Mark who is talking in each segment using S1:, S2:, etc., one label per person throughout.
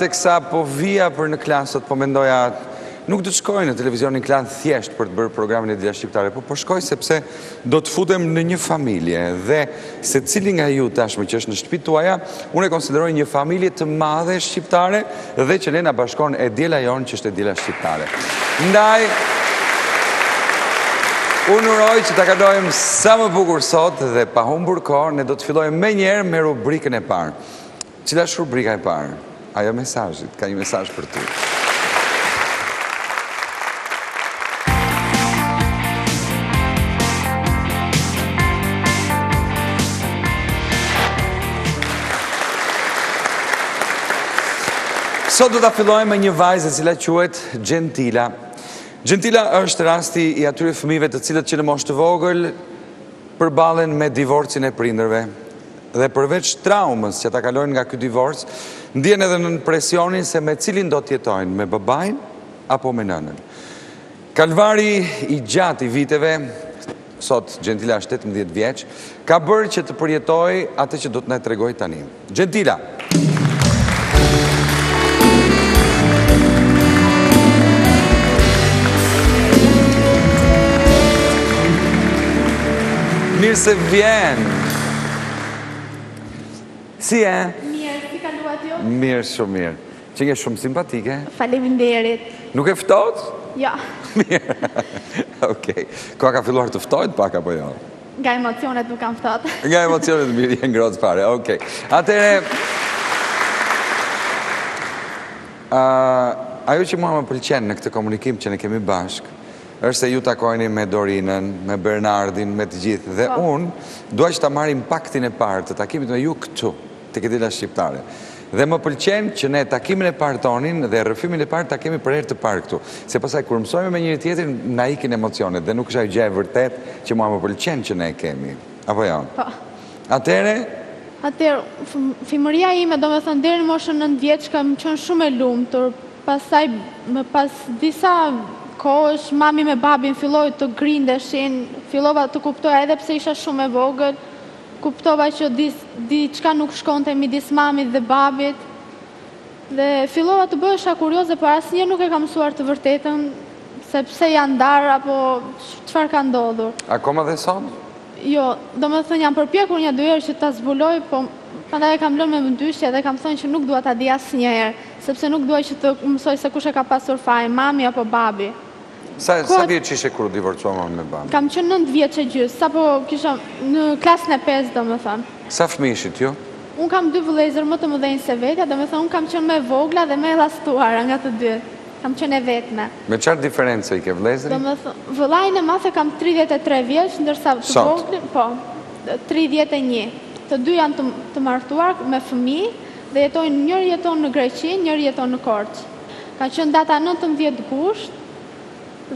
S1: Teksa po vija për në klan sot po mendoja nuk do të shkoj në televizionin klan thjesht për të bërë programin e diela shqiptare, po po shkoj sepse do të futem në një familje dhe secili nga ju tashmë që është në shtëpitë tuaja, unë e konsideroj një familje të madhe shqiptare dhe që ne na bashkon e diela jonë që është e diela shqiptare. Ndaj, unë uroj që ta kalojmë sa më bukur sot dhe pa humbur kohë, ne do të fillojmë menjëherë me rubrikën e parë. Cila është rubrika e parë? Ajo e mesazhit, ka një mesazh për ty. Sot do të fillojmë me një vajzë e cila quhet Xhentila. Xhentila është rasti i atyre fëmijëve të cilët që në moshë të vogël përballen me divorcin e prindërve. Dhe përveç traumës që ata kalojnë nga ky divorc, ndihen edhe nën presionin se me cilin do të jetojnë, me babain apo me nënën. Kalvari i gjatë i viteve, sot Xhentila është tetëmbëdhjetë vjeç, ka bërë që të përjetojë atë që do të na tregojë tani. Xhentila! Mirë se vjen! Si je?
S2: Mirë, si kaluat ju?
S1: Mirë, shumë mirë. Qenke shumë simpatike.
S2: Faleminderit.
S1: Nuk ke ftohtë?
S2: Ja. Jo.
S1: Mirë. Okej. Koha ka filluar të ftohet pak apo jo?
S2: Nga emocionet nuk kam ftohtë.
S1: Nga emocionet mirë je ngrohtë fare. Okej. Atëherë ajo që mua më pëlqen në këtë komunikim që ne kemi bashkë është se ju takoheni me Dorinën, me Bernardin, me të gjithë dhe po. unë dua që ta marr impaktin e parë të takimit me ju këtu. Tek e diela shqiptare. Dhe më pëlqen që ne takimin e parë tonin dhe rrëfimin e parë ta kemi për herë të parë këtu. Se pastaj kur mësohemi me njëri-tjetrin na ikin emocionet dhe nuk është ajo gjëja e vërtetë që mua më pëlqen që ne kemi. Apo jo?
S2: Po.
S1: Atëherë?
S2: Atëherë, fëmijëria ime, domethënë deri në moshën nëntë vjeç kam qenë shumë e lumtur. Pastaj më pas disa kohësh mami me babin filloi të grindeshin, fillova të kuptoja edhe pse isha shumë e vogël. Kuptova që diçka nuk shkonte midis mamit dhe babit dhe fillova të bëhesha kurioze, por asnjëherë nuk e kam mësuar të vërtetën se pse janë ndarë apo çfarë ka ndodhur.
S1: Akoma dhe sot?
S2: Jo, domethënë jam përpjekur nja dy herë që ta zbuloj, po pastaj e kam lënë me mëdyshje dhe kam thënë që nuk dua ta di asnjëherë, sepse nuk dua që të mësoj se kush e ka pasur fajin, mami apo babi.
S1: Sa sa vjeç ishe kur u divorcua mami me babin?
S2: Kam qenë nëntë vjeç e gjysë, sapo kisha në klasën e pestë domethënë.
S1: Sa fëmijë ishit ju?
S2: Unë kam dy vëllezër më të mëdhenj se vetja, domethënë unë kam qenë më e vogla dhe më e llastuara nga të dy. Kam qenë e vetme.
S1: Me çfarë diference i ke vëllezërit?
S2: Domethënë, vëllain e madh e kam tridhjetë e tre vjeç, ndërsa të Sot. voglin, po, tridhjetë e një. Të dy janë të martuar me fëmijë dhe jetojnë, njëri jeton në Greqi, njëri jeton në Korçë. Ka qenë data nëntëmbëdhjetë gusht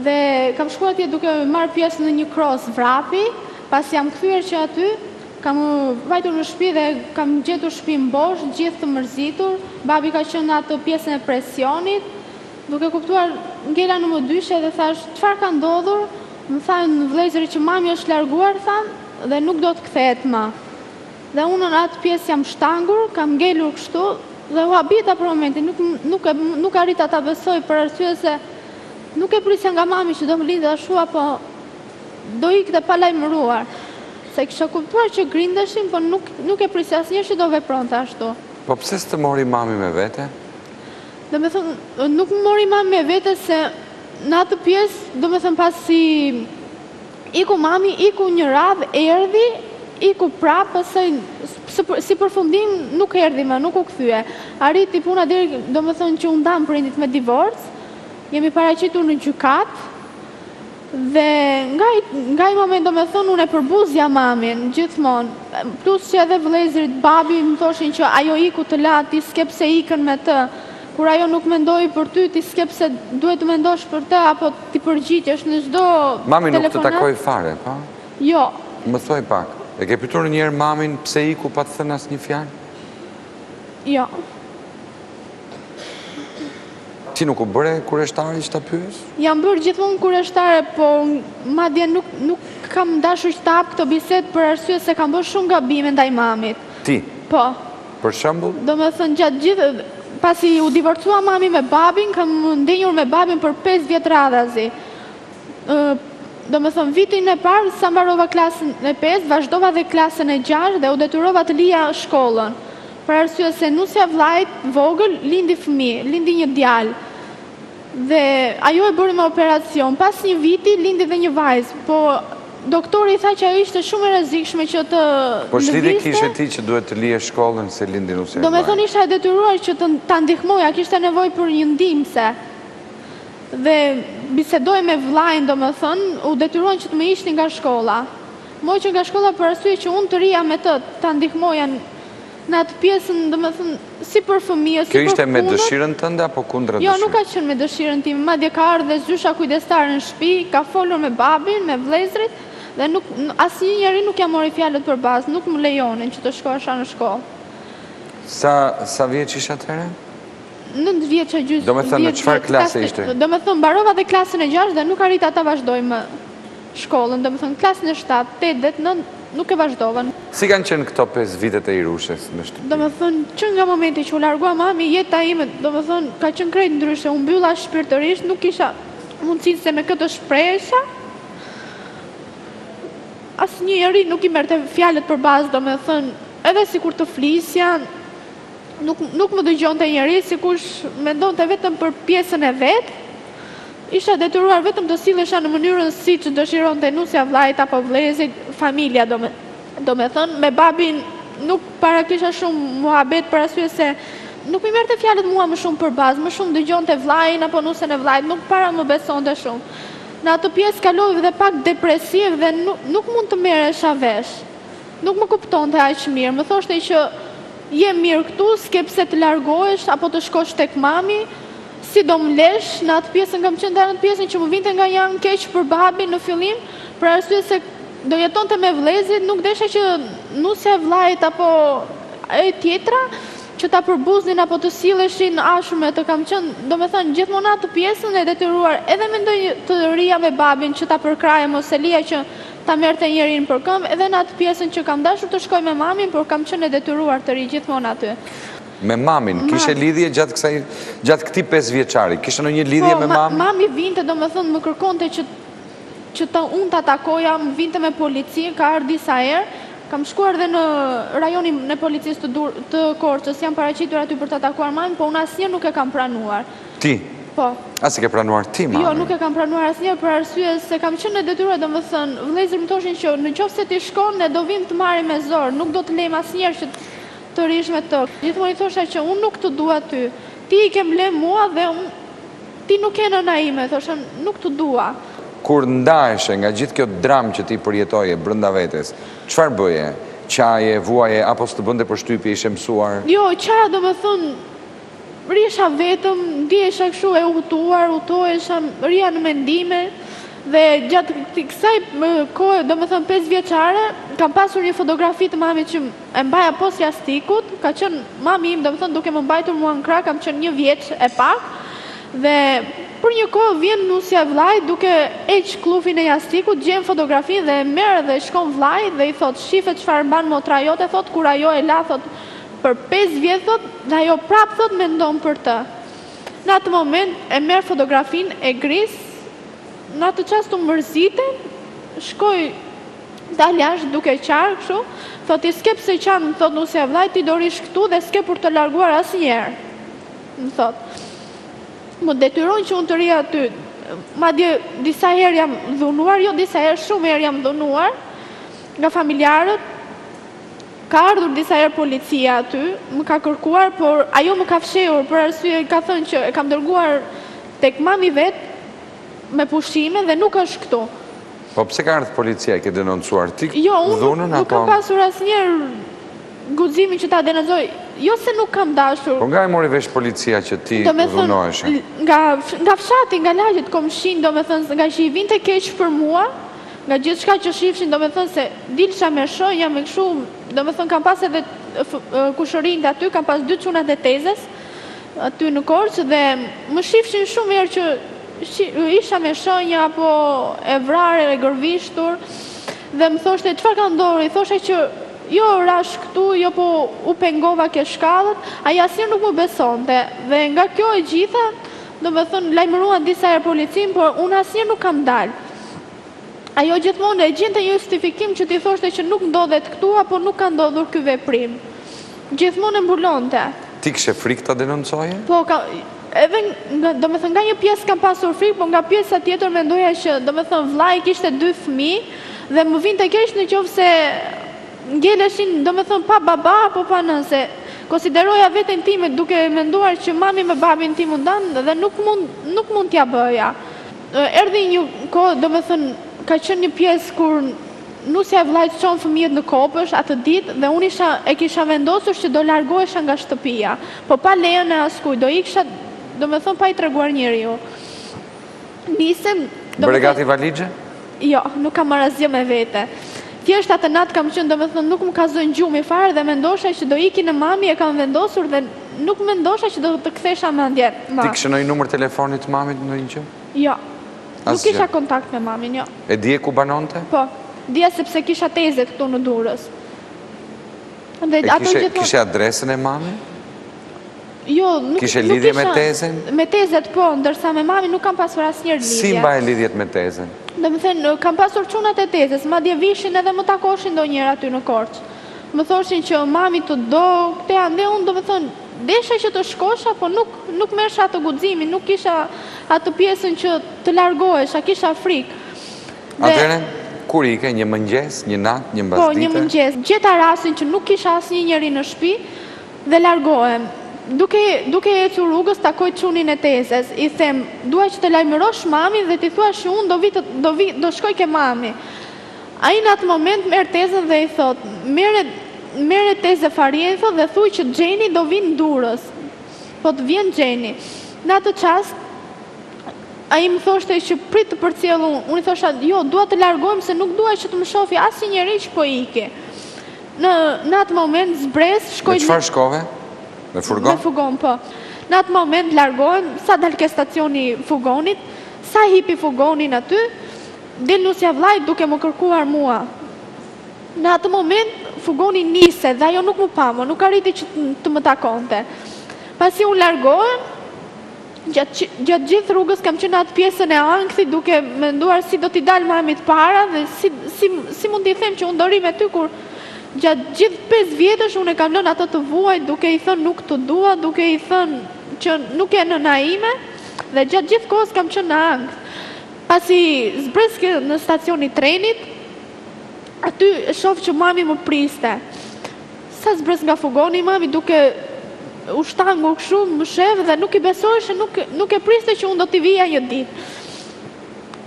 S2: dhe kam shkuar atje duke marrë pjesë në një cross vrapi, pasi jam kthyer që aty, kam vajtur në shtëpi dhe kam gjetur shtëpinë bosh, gjithë të mërzitur, babi ka qenë në atë pjesën e presionit, duke kuptuar ngela në mëdyshe dhe thashë çfarë ka ndodhur, më thanë vëllezërit që mami është larguar thanë dhe nuk do të kthehet më. Dhe unë në atë pjesë jam shtangur, kam ngelur kështu dhe u habita për momentin, nuk nuk e nuk arrita ta besoj për arsye se nuk e prisja nga mami që do më linte ashtu apo do ikte pa lajmëruar. Se kisha kuptuar që grindeshin, po nuk nuk e prisja asnjëherë që do vepronte ashtu.
S1: Po pse s'të mori mami me vete?
S2: Domethënë, nuk më mori mami me vete se në atë pjesë, domethënë pasi Iku mami iku një radhë erdhi iku prapë pastaj si përfundim nuk erdhi më nuk u kthye arriti puna deri domethënë që u ndanë prindët me divorc jemi paraqitur në gjykatë dhe nga ai nga ai moment domethënë unë e përbuzja mamin gjithmonë plus që edhe vëllezërit babi më thoshin që ajo iku të la ti s'ke pse ikën me të Kur ajo nuk mendoi për ty, ti s'ke pse duhet të mendosh për të apo t'i përgjigjesh në çdo telefonatë.
S1: Mami nuk të takoi fare, po?
S2: Jo.
S1: Më thuaj pak, e ke pyetur ndonjëherë mamin pse iku pa të thënë asnjë fjalë?
S2: Jo.
S1: Ti nuk u bëre kureshtare që ta pyes?
S2: Jam bërë gjithmonë kureshtare, po madje nuk nuk kam dashur që ta hap këtë bisedë për arsye se kam bërë shumë gabime ndaj mamit.
S1: Ti?
S2: Po.
S1: Për shembull?
S2: Domethënë gjatë gjithë pasi u divorcua mami me babin, kam ndenjur me babin për pesë vjet radhazi. Ë, domethënë vitin e parë sa mbarova klasën e pestë, vazhdova dhe klasën e gjashtë dhe u detyrova të lija shkollën. Për arsye se nusja e vllait vogël lindi fëmijë, lindi një djalë. Dhe ajo e bëri me operacion. Pas një viti lindi dhe një vajzë, po doktori i tha që ajo ishte shumë e rrezikshme që të
S1: lëvizte. Po
S2: ç'lidhje
S1: kishe ti që duhet të lije shkollën se lindi
S2: nusja vajzë? Domethënë isha e detyruar që ta ndihmoja, kishte nevojë për një ndihmëse. Dhe bisedoi me vëllain domethënë, u detyruan që të më hiqnin nga shkolla. Më hoqën nga shkolla për arsye që unë të rrija me të, ta ndihmoja. Në atë pjesën, domethënë, si për fëmijët, si për punën.
S1: Kjo ishte me dëshirën tënde apo kundra
S2: dëshirës?
S1: Jo,
S2: nuk ka qenë me dëshirën time. Madje ka ardhur dhe zysha kujdestare në shtëpi, ka folur me babin, me vëllezërit dhe nuk asnjë njeri nuk ia mori fjalët për bazë, nuk më lejonin që të shkoja në shkollë.
S1: Sa sa vjeç ishe atëherë?
S2: Nëntë vjeç
S1: e gjysmë. Domethënë, në çfarë klase ishte?
S2: Domethënë, mbarova dhe klasën e gjashtë dhe nuk arrita ta vazhdoj më. Shkollën, domethënë klasën e shtatë, tetë dhe të nëntë nuk e vazhdova.
S1: Si kanë qenë këto pesë vite të Irushes në shtëpi?
S2: Domethënë, që nga momenti që u largua mami, jeta ime, domethënë, ka qenë krejt ndryshe, u mbylla shpirtërisht, nuk kisha mundësinë se me kë të shprehesha, asnjeri nuk i merrte fjalët për bazë, domethënë, edhe sikur të flisja, Nuk nuk më dëgjonte njeri, sikush mendonte vetëm për pjesën e vet. Isha detyruar vetëm të sillesha në mënyrën siç dëshironte nusja vllait apo vëllezërit, familja do me do me thënë, me babin nuk para kisha shumë muhabet për arsye se nuk m'i merrte fjalët mua më shumë për bazë, më shumë dëgjonte vllain apo nusen e vllait, nuk para më besonte shumë. Në atë pjesë kalova dhe pak depresiv dhe nuk nuk mund të merresha vesh. Nuk më kuptonte aq mirë, më thoshte që je mirë këtu, s'ke pse të largohesh apo të shkosh tek mami, si do më lesh, në atë pjesën kam qenë dhe në atë pjesën që më vinte nga një anë keq për babin në fillim, për arsye se do jetonte me vëllezërit, nuk desha që nusja e vëllait apo e tjera që ta përbuznin apo të silleshin ashpër me të, kam qenë, domethënë, gjithmonë në atë pjesën e detyruar edhe mendoja të rrija me babin që ta përkrahja ose lija që Ta merrte njeri nëpër këmbë edhe në atë pjesën që kam dashur të shkoj me mamin, por kam qenë e detyruar të rri gjithmonë aty.
S1: Me mamin, kishe lidhje gjatë kësaj, gjatë këtij pesë vjeçari, kishe ndonjë lidhje me mamin?
S2: Po, mami vinte, domethënë më kërkonte që që të unë ta takoja, më vinte me polici, ka ardhur disa herë, kam shkuar edhe në rajonin e policisë të të Korçës, jam paraqitur aty për ta takuar mamin, po unë asnjëherë nuk e kam pranuar.
S1: Ti?
S2: Po.
S1: As e ke pranuar ti mamin?
S2: Jo, nuk e kam pranuar asnjëherë për arsye se kam qenë e detyruar domethënë, vëllezërit më thoshin që në qoftë se ti shkon, ne do vijmë të marrim me zor, nuk do të lëmë asnjëherë që të rrish me të. Gjithmonë i thosha që unë nuk të dua ty, ti ike më le mua dhe unë, ti nuk je nëna ime, thosha, nuk të dua.
S1: Kur ndaheshe nga gjithë kjo dramë që ti përjetoje brenda vetes, çfarë bëje? Qaje, vuaje, apo s'të bënte përshtypje, ishe mësuar?
S2: Jo, qaja domethënë, Rrija vetëm, ndihesha kështu e hutuar, hutohesha, rrija në mendime dhe gjatë kësaj kohe, domethënë 5 vjeçare, kam pasur një fotografi të mami që e mbaja poshtë jastikut, ka qenë mami im, domethënë duke më mbajtur mua në krah, kam qenë një vjeç e pak, dhe për një kohë vjen nusja e vllait duke heq këllëfin e jastikut, gjen fotografinë dhe e merr dhe shkon vllait dhe i thotë, shife çfarë mban motra jote, thotë, kur ajo e la, thotë, Për pesë vjet thotë dhe ajo prap thotë mendon për të. Në atë moment e merr fotografinë e gris, në atë çast mërzitem, shkoj dal jashtë duke qarë kështu, thotë ti s'ke pse qan më thotë nusja e vllait ti do rrish këtu dhe s'ke për të larguar asnjëherë. Më thotë më detyron që unë të rri aty. Madje disa herë jam dhunuar, jo disa herë, shumë herë jam dhunuar nga familjarët, Ka ardhur disa herë policia aty, më ka kërkuar, por ajo më ka fshehur për arsye ka thënë që e kam dërguar tek mami vet me pushime dhe nuk është këtu.
S1: Po pse ka ardhur policia, e ke denoncuar ti dhunën apo?
S2: Jo, unë nuk kam pasur asnjëherë guximin që ta denoncoj, jo se nuk kam dashur.
S1: Po nga e mori vesh policia që ti dhunoheshe?
S2: Domethënë nga fshati, nga lagjet, komshijtë, domethënë nga që i vinte keq për mua, Nga gjithçka që shifshin domethënë se dilsha me shenja me kshu domethënë kam pas edhe kushërinjtë aty kam pas dy çunat e tezes aty në Korçë dhe më shifshin shumë herë që isha me shenja apo e vrarë e gërvishtur dhe më thoshte çfarë ka ndodhur i thosha që jo rashë këtu jo po u pengova ke shkallët ai asnjëherë nuk më besonte dhe nga kjo e gjitha domethënë lajmëruan disa herë policinë por unë asnjëherë nuk kam dalë Ajo gjithmonë e gjente një justifikim që t'i thoshte që nuk ndodhet këtu apo nuk ka ndodhur ky veprim. Gjithmonë e mbulonte.
S1: Ti kishe frikë ta denoncoje?
S2: Po, kam, edhe, domethënë nga një pjesë kam pasur frikë, por nga pjesa tjetër mendoja që, domethënë vllai kishte dy fëmijë dhe më vinte keq në qoftë se ngeleshin, domethënë pa baba apo pa nënë, s'e konsideroja veten time duke menduar që mami me babin tim u ndanë dhe nuk mund, nuk mund t'ia bëja. Erdhi një kohë, domethënë, ka qenë një pjesë kur nusja e vëllait çon fëmijët në kopësht atë ditë dhe unë e kisha vendosur që do largohesha nga shtëpia, po pa lejen e askujt, do iksha, domethënë, pa i treguar njeriu. Nisem,
S1: domethënë. Bëre gati valixhen?
S2: Jo, nuk kam marrë asgjë me vete. Thjesht atë natë kam qenë, domethënë, nuk më ka zënë gjumi fare dhe mendosha që do iki ne mami e kam vendosur dhe Nuk mendosha që do të kthesha mendjen më.
S1: Ti kishe ndonjë numër telefoni të mamit ndonjë gjë?
S2: Jo. Nuk kisha kontakt me mamin, jo.
S1: E dije ku banonte?
S2: Po. Dija sepse kisha teze këtu në Durrës.
S1: Dhe ato gjithmonë Kishe adresën e mamit?
S2: Jo, nuk kisha.
S1: Kishe lidhje me tezen?
S2: Me tezet po, ndërsa me mamin nuk kam pasur asnjëherë lidhje.
S1: Si mbaje lidhjet me tezen?
S2: Domethënë kam pasur çunat e tezes, madje vishin edhe më takoshin ndonjëherë aty në Korçë. Më thoshin që mami të do, këtë e ande, unë domethënë desha që të shkosha, po nuk nuk merrsha atë guximin, nuk kisha atë pjesën që të largohesha, kisha frikë.
S1: Dhe Atëherë, kur ike, një mëngjes, një natë, një mbasdite?
S2: Po, një mëngjes. Gjeta rastin që nuk kisha asnjë njeri në shtëpi dhe largohem. Duke duke ecur rrugës takoj çunin e tezes, i them, dua që të lajmërosh mamin dhe t'i thuash që unë do vij të do vij do shkoj ke mami. Ai në atë moment merr tezen dhe i thotë, Merre, merre teze Farien, i thotë dhe thuaj që Xheni do vijë në Durrës. Po të vjen Xheni. Në atë çast ai më thoshte që prit të përcjell unë. Unë i thosha, jo, dua të largohem se nuk dua që të më shofi asnjë njeri që po iki. Në në atë moment zbres, shkoj
S1: Me çfarë shkove? Me furgon?
S2: Me furgon, po. Në atë moment largohem, sa dal ke stacioni i furgonit, sa hipi furgonit aty, Del nusja e vllait duke më kërkuar mua. Në atë moment, furgoni niset dhe ajo nuk më pa më, nuk arriti që të më takonte. Pasi unë largohem, gjatë gjatë gjithë rrugës kam qenë në atë pjesën e ankthit duke menduar si do t'i dal mamit para dhe si si si mund t'i them që unë do rri me ty kur gjatë gjithë pesë vjetësh unë e kam lënë atë të vuajë duke i thënë nuk të dua, duke i thënë që nuk je nëna ime dhe gjatë gjithë kohës kam qenë në ankth. Pasi zbres në stacion i trenit, aty e shof që mami më priste. Sa zbres nga furgoni, mami duke u shtangur kështu më shef dhe nuk i besoheshte, nuk, nuk e priste që unë do t'i vija një ditë.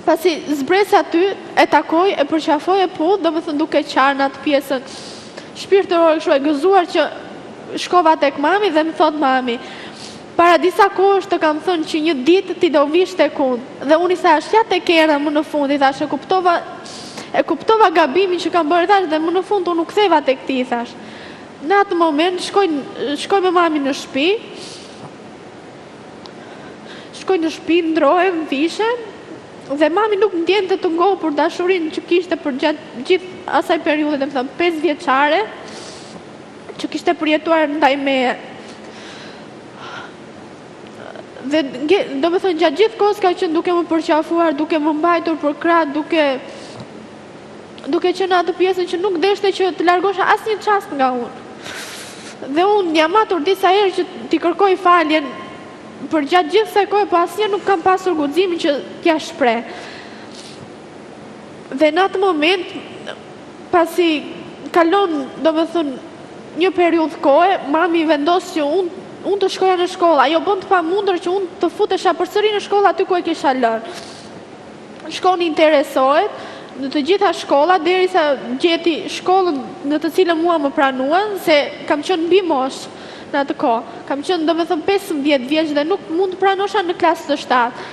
S2: Pasi zbres aty, e takoj, e përqafoj e puth, domethënë duke qarë në atë pjesën shpirtërore kështu e gëzuar që shkova tek mami dhe më thot mami, Para disa kohësh të kam thënë që një ditë ti do vish tek unë dhe unë i thash ja tek erdha më në fund i thash e kuptova e kuptova gabimin që kam bërë i thash dhe më në fund unë u ktheva tek ti i thash në atë moment shkoj shkoj me mamin në shpi shkoj në shpi ndrohem vishem dhe mami nuk ndjente të ngopur dashurinë që kishte për gjatë gjithë asaj periudhe domethënë pesë vjeçare që kishte përjetuar ndaj meje. Dhe do me thënë gjatë gjithë kohës ka qënë duke më përqafuar, duke më mbajtur për krah, duke duke qënë atë pjesën që nuk deshte që të largosha asnjë çast nga unë. Dhe unë jam matur disa herë që t'i kërkoj faljen për gjatë gjithë kësaj kohe, po asnjëherë nuk kam pasur guximin që t'ia shpreh. Dhe në atë moment, pasi kalon, domethënë, një periudhë kohe, mami vendos që unë unë të shkoja në shkollë. Ajo bën të pamundur që unë të futesha përsëri në shkollë aty ku e kisha lënë. Shkon interesohet në të gjitha shkollat derisa gjeti shkollën në të cilën mua më pranuan, se kam qenë mbi moshë në atë kohë. Kam qenë, domethënë, pesëmbëdhjetë vjeç dhe nuk mund të pranosha në klasë të shtatë.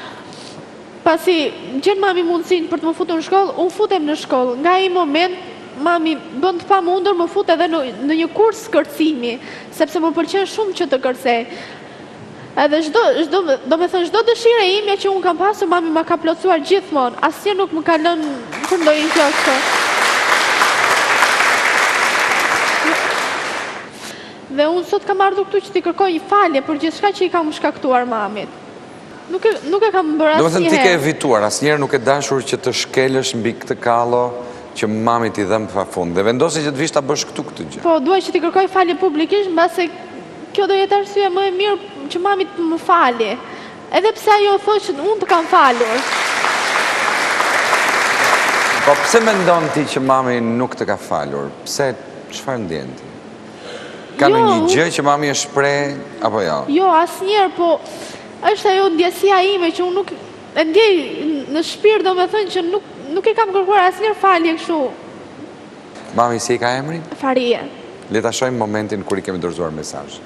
S2: Pasi gjen mami mundësinë për të më futur në shkollë, unë futem në shkollë. Nga ai moment, mami bën të pamundur më fut edhe në një kurs kërcimi, sepse më pëlqen shumë që të kërcej. Edhe çdo, domethënë çdo dëshirë e imja që unë kam pasur, mami ma ka plotësuar gjithmonë, asnjëherë nuk më ka lënë për ndonjë gjë kështu. Dhe unë sot kam ardhur këtu që t'i kërkoj falje për gjithçka që i kam shkaktuar mamit. Nuk e, nuk e kam bërë
S1: asnjëherë. Domethënë ti ke evituar, asnjëherë nuk ke dashur që të shkelësh mbi këtë kallo që mamit i dhemb pa fund dhe vendose që të vish ta bësh këtu këtë gjë.
S2: Po, dua që t'i kërkoj falje publikisht, mbase kjo do jetë arsyeja më e mirë që mami të më fali. Edhe pse ajo thotë që unë të kam falur.
S1: Po pse mendon ti që mami nuk të ka falur? Pse, çfarë ndjen ti? Ka
S2: ndonjë
S1: gjë që mami ta shpreh, apo jo?
S2: Jo, asnjëherë, po është ajo ndjesia ime që unë nuk e ndjej në shpirt, do me thënë që nuk i kam kërkuar asnjëherë falje kështu.
S1: Mami, si e ka emri?
S2: Farije.
S1: Le ta shohim momentin kur i kemi dorëzuar mesazhin.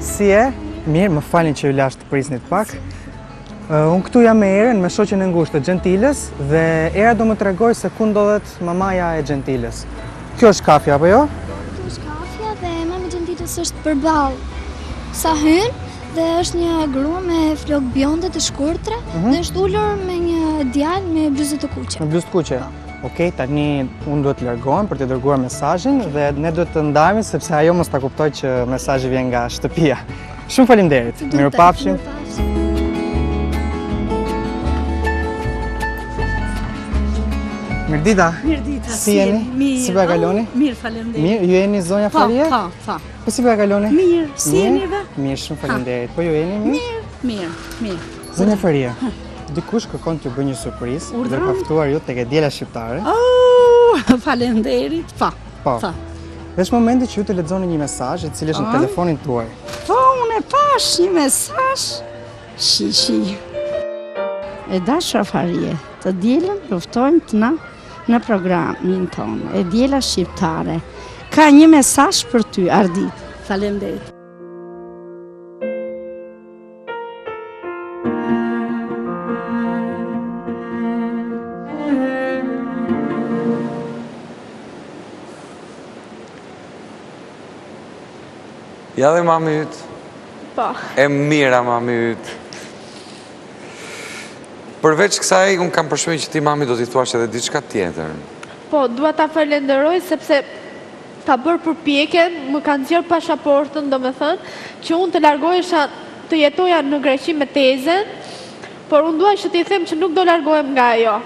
S3: Si je? Mirë, më falni që ju lashë të prisnit pak. Unë këtu jam me Erën, me shoqen e ngushtë të Xhentilës, dhe Era do më tregojë se ku ndodhet mamaja e Xhentilës. Kjo është kafeja, apo jo?
S4: Po, kjo është kafeja dhe mami i Xhentilës është përballë. Sa hyn, dhe është një grua me flokë bjonde të shkurtra, mhm. dhe është ulur me një djalë me bluzë të kuqe.
S3: Me bluzë të kuqe? Po. Ok, tani unë duhet të largohem për të dërguar mesazhin dhe ne duhet të ndahemi sepse ajo mos ta kuptojë që mesazhi vjen nga shtëpia. Shumë faleminderit, mirupafshim. Mirëdita.
S5: Mirëdita.
S3: Si jeni?
S5: Mirë.
S3: Si po ja kaloni?
S5: Mirë, faleminderit.
S3: Mirë, ju jeni zonja
S5: Farije?
S3: Po,
S5: po, po.
S3: Po si po ja kaloni?
S5: Mirë, si jeni ju?
S3: Mirë, shumë faleminderit. Po ju jeni mirë?
S5: Mirë, mirë, mirë.
S3: Zonja Farie, dikush kërkon t'ju bëjë një surprizë,
S5: Urdhra?
S3: duke ftuar ju tek e diela shqiptare.
S5: Oh, faleminderit, po.
S3: Po.
S5: Po.
S3: Dhe është momenti që ju të lexoni një mesazh i cili është në telefonin tuaj.
S5: Po, unë e pashë një mesazh. Shih, shih. E dashur Farie, të dielën ju ftojmë të jeni në programin tonë. E diela shqiptare. Ka një mesazh për ty, Ardit. Faleminderit.
S1: Ja dhe mami yt.
S2: Po.
S1: E mira mami yt. Përveç kësaj, unë kam përshtypjen që ti mami do t'i thuash edhe diçka tjetër.
S2: Po, dua ta falenderoj sepse ka bërë përpjekje, më ka nxjerrë pashaportën, domethënë, që unë të largohesha të jetoja në Greqi me tezen, por unë dua që t'i them që nuk do largohem nga ajo.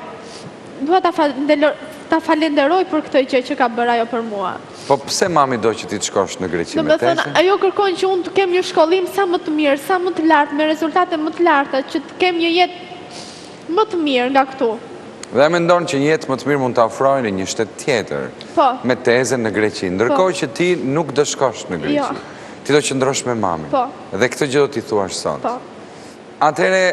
S2: Dua ta falenderoj për këtë gjë që ka bërë ajo për mua.
S1: Po pse mami do që ti të shkosh në Greqi me tezën?
S2: Domethënë, ajo kërkon që unë të kem një shkollim sa më të mirë, sa më të lartë, me rezultate më të larta, që të kem një jetë Më të mirë nga këtu.
S1: Dhe e mendon që një jetë më të mirë mund ta ofrojë në një shtet tjetër?
S2: Po.
S1: Me tezen në Greqi, ndërkohë që ti nuk do shkosh në Greqi.
S2: Jo.
S1: Ti do qëndrosh me mamin.
S2: Po.
S1: Dhe këtë gjë do t'i thuash sot.
S2: Po.
S1: Atëherë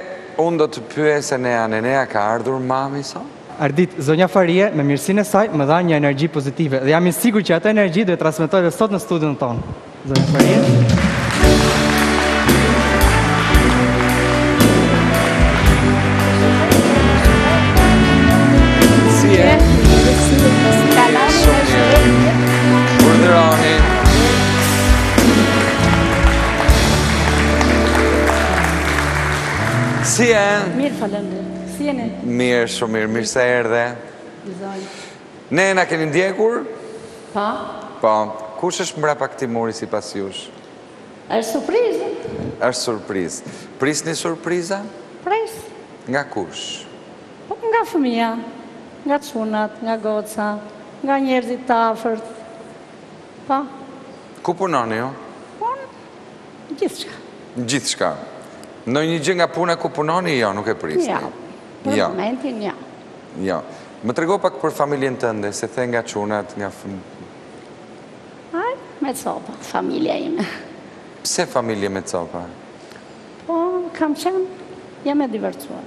S1: unë do të pyes Enea, Enea, ka ardhur mami sot?
S3: Ardit, zonja Farie me mirësinë e saj më dha një energji pozitive dhe jam i sigurt që atë energji do e transmetoj dhe sot në studion tonë.
S1: Si e?
S5: Mirë, faleminderit. Si jeni?
S1: Mirë, shumë mirë. Mirë se erdhe.
S5: Gëzohem.
S1: Ne na keni ndjekur?
S5: Po.
S1: Po. Kush është mbrapa këtij muri sipas jush?
S5: Është surprizë.
S1: Është surprizë. Prisni surpriza?
S5: Pris.
S1: Nga kush?
S5: Po, nga fëmija, nga çunat, nga goca, nga njerëzit të afërt. Po.
S1: Ku punoni ju? Punë, gjithçka. Gjithçka. Ndonjë gjë nga puna ku punoni? Jo, nuk e prisni.
S5: Jo. Për momentin, jo.
S1: Jo. Më trego pak për familjen tënde, se the nga çunat, nga fëm...
S5: Ai, me copa, familja ime.
S1: Pse familje me copa?
S5: Po, kam qenë, jam e divercuar.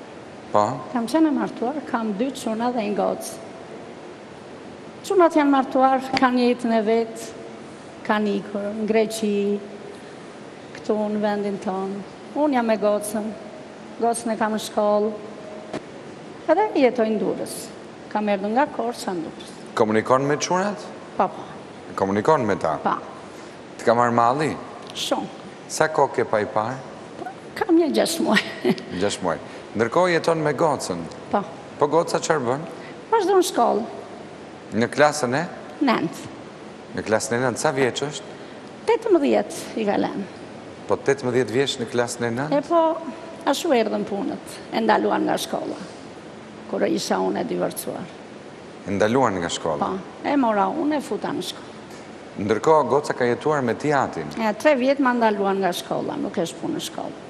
S1: Po?
S5: Kam qenë e martuar, kam dy çuna dhe një gocë. Çunat janë martuar, kanë jetën e vet, kanë ikur në Greqi, këtu në vendin tonë. Unë jam me gocën. Gocën e kam në shkollë. Edhe jetoj në Durrës. Kam ardhur nga Korça në Durrës.
S1: Komunikon me çunat?
S5: Po, po.
S1: Komunikon me ta?
S5: Po.
S1: Të ka marrë malli?
S5: Shumë.
S1: Sa kohë ke pa i parë?
S5: Kam nja gjashtë muaj.
S1: Gjashtë muaj. Ndërkohë jeton me gocën?
S5: Po.
S1: Po goca çfarë bën?
S5: Vazhdon shkollë.
S1: Në klasën e?
S5: Nëntë.
S1: Në klasën e nëntë, sa vjeç është?
S5: Tetëmbëdhjetë i ka lënë.
S1: Po tetëmbëdhjetë vjeç në klasën e nëntë?
S5: E po, ashtu erdhën punët, e ndaluan nga shkolla, kur isha unë e divorcuar.
S1: E ndaluan nga shkolla?
S5: Po, e mora unë e futa në shkollë.
S1: Ndërkohë, goca ka jetuar me të atin?
S5: E, tre vjet ma ndaluan nga shkolla, nuk kesh punë në shkollë.